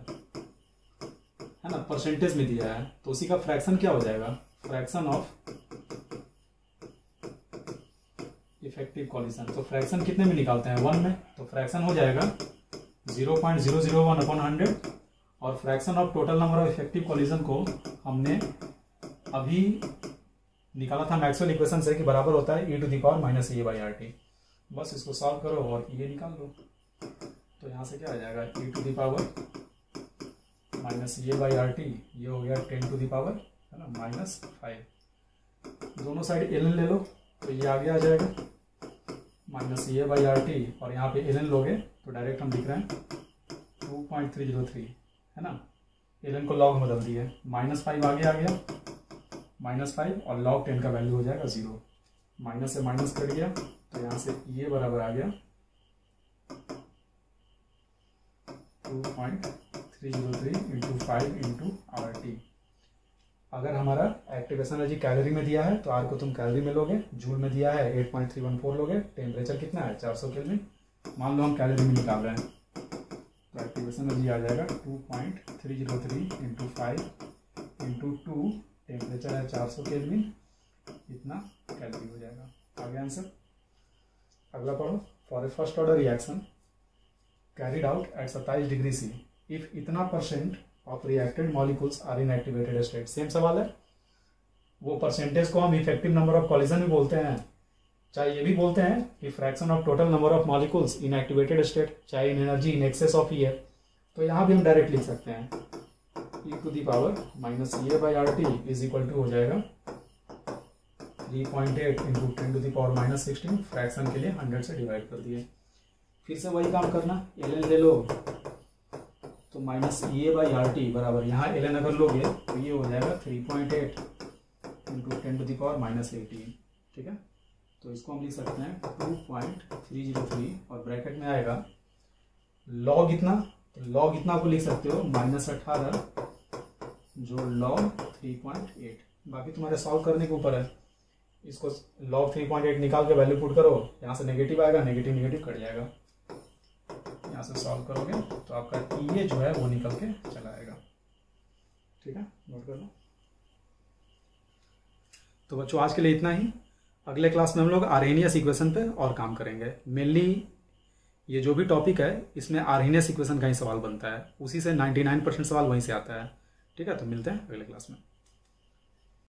है ना परसेंटेज में दिया है तो उसी का फ्रैक्शन क्या हो जाएगा? फ्रैक्शन ऑफ़ इफ़ेक्टिव कॉलिजन तो फ्रैक्शन कितने में निकालते हैं? वन में? तो फ्रैक्शन हो जाएगा zero point zero zero one upon hundred और fraction of total number of effective collision को हमने अभी निकाला था मैक्सवेल इक्वेशन से कि बराबर होता है E to the power minus A by R T बस इसको सॉल्व करो और ये निकाल लो। तो यहाँ से क्या आ जाएगा? E to the power minus A by R T ये हो गया टेन टू दी पावर है ना? माइनस फाइव दोनों साइड एल ले लो तो ये आगे आ जाएगा। Minus A by R T और यहाँ पे एल लोगे तो डायरेक्ट हम लिख रहे हैं two point three zero three है ना? एल को लॉग में बदल दिया माइनस फाइव आगे आ गया। माइनस फाइव और लॉग टेन का वैल्यू हो जाएगा ज़ीरो माइनस से माइनस कट गया तो यहाँ से ये बराबर आ गया। Two point three zero three into five into R T अगर हमारा एक्टिवेशन एनर्जी कैलोरी में दिया है तो आर को तुम कैलोरी में लोगे जूल में दिया है eight point three one four लोगे। टेम्परेचर कितना है? चार सौ मान लो हम कैलोरी में निकाल रहे हैं। एक्टिवेशन एनर्जी आ जाएगा two point three zero three into five into two temperature है चार सौ केल्विन इतना कैलोरी हो जाएगा। आगे आंसर अगला पढ़ो। For a first order reaction carried out at सत्ताईस डिग्री सी इफ़ इतना percent of reacted molecules are in activated state same सवाल है। वो परसेंटेज को हम इफ़ेक्टिव नंबर ऑफ़ कॉलिजन भी बोलते हैं। चाहे ये भी बोलते हैं कि fraction of total number of molecules in activated state चाहे in energy in excess of E तो यहाँ भी हम डायरेक्ट लिख सकते हैं। E to the power minus A by R T is equal to हो जाएगा three point eight into ten to the power minus sixteen fraction के लिए हंड्रेड से डिवाइड कर दिए। फिर से वही काम करना एल एन ले लो तो minus A by R T बराबर, यहाँ एल एन अगर लोगे तो ये हो जाएगा three point eight into ten to the power minus eighteen ठीक है? तो इसको हम लिख सकते हैं two point three zero three और ब्रैकेट में आएगा। लॉग इतना तो लॉग इतना आपको लिख सकते हो माइनस अठारह जो लॉग थ्री पॉइंट एट बाकी तुम्हारे सॉल्व करने के ऊपर है। इसको लॉग थ्री पॉइंट एट निकाल के वैल्यू पुट करो। यहाँ से नेगेटिव आएगा नेगेटिव नेगेटिव कट जाएगा। यहाँ से सॉल्व करोगे तो आपका ई ए जो है वो निकल के चला आएगा। ठीक है? नोट कर लो। तो बच्चों, आज के लिए इतना ही। अगले क्लास में हम लोग आरहेनियस इक्वेशन पे और काम करेंगे। मेनली ये जो भी टॉपिक है, इसमें आरहेनियस इक्वेशन का ही सवाल बनता है। उसी से 99 परसेंट सवाल वहीं से आता है। ठीक है तो मिलते हैं अगले क्लास में।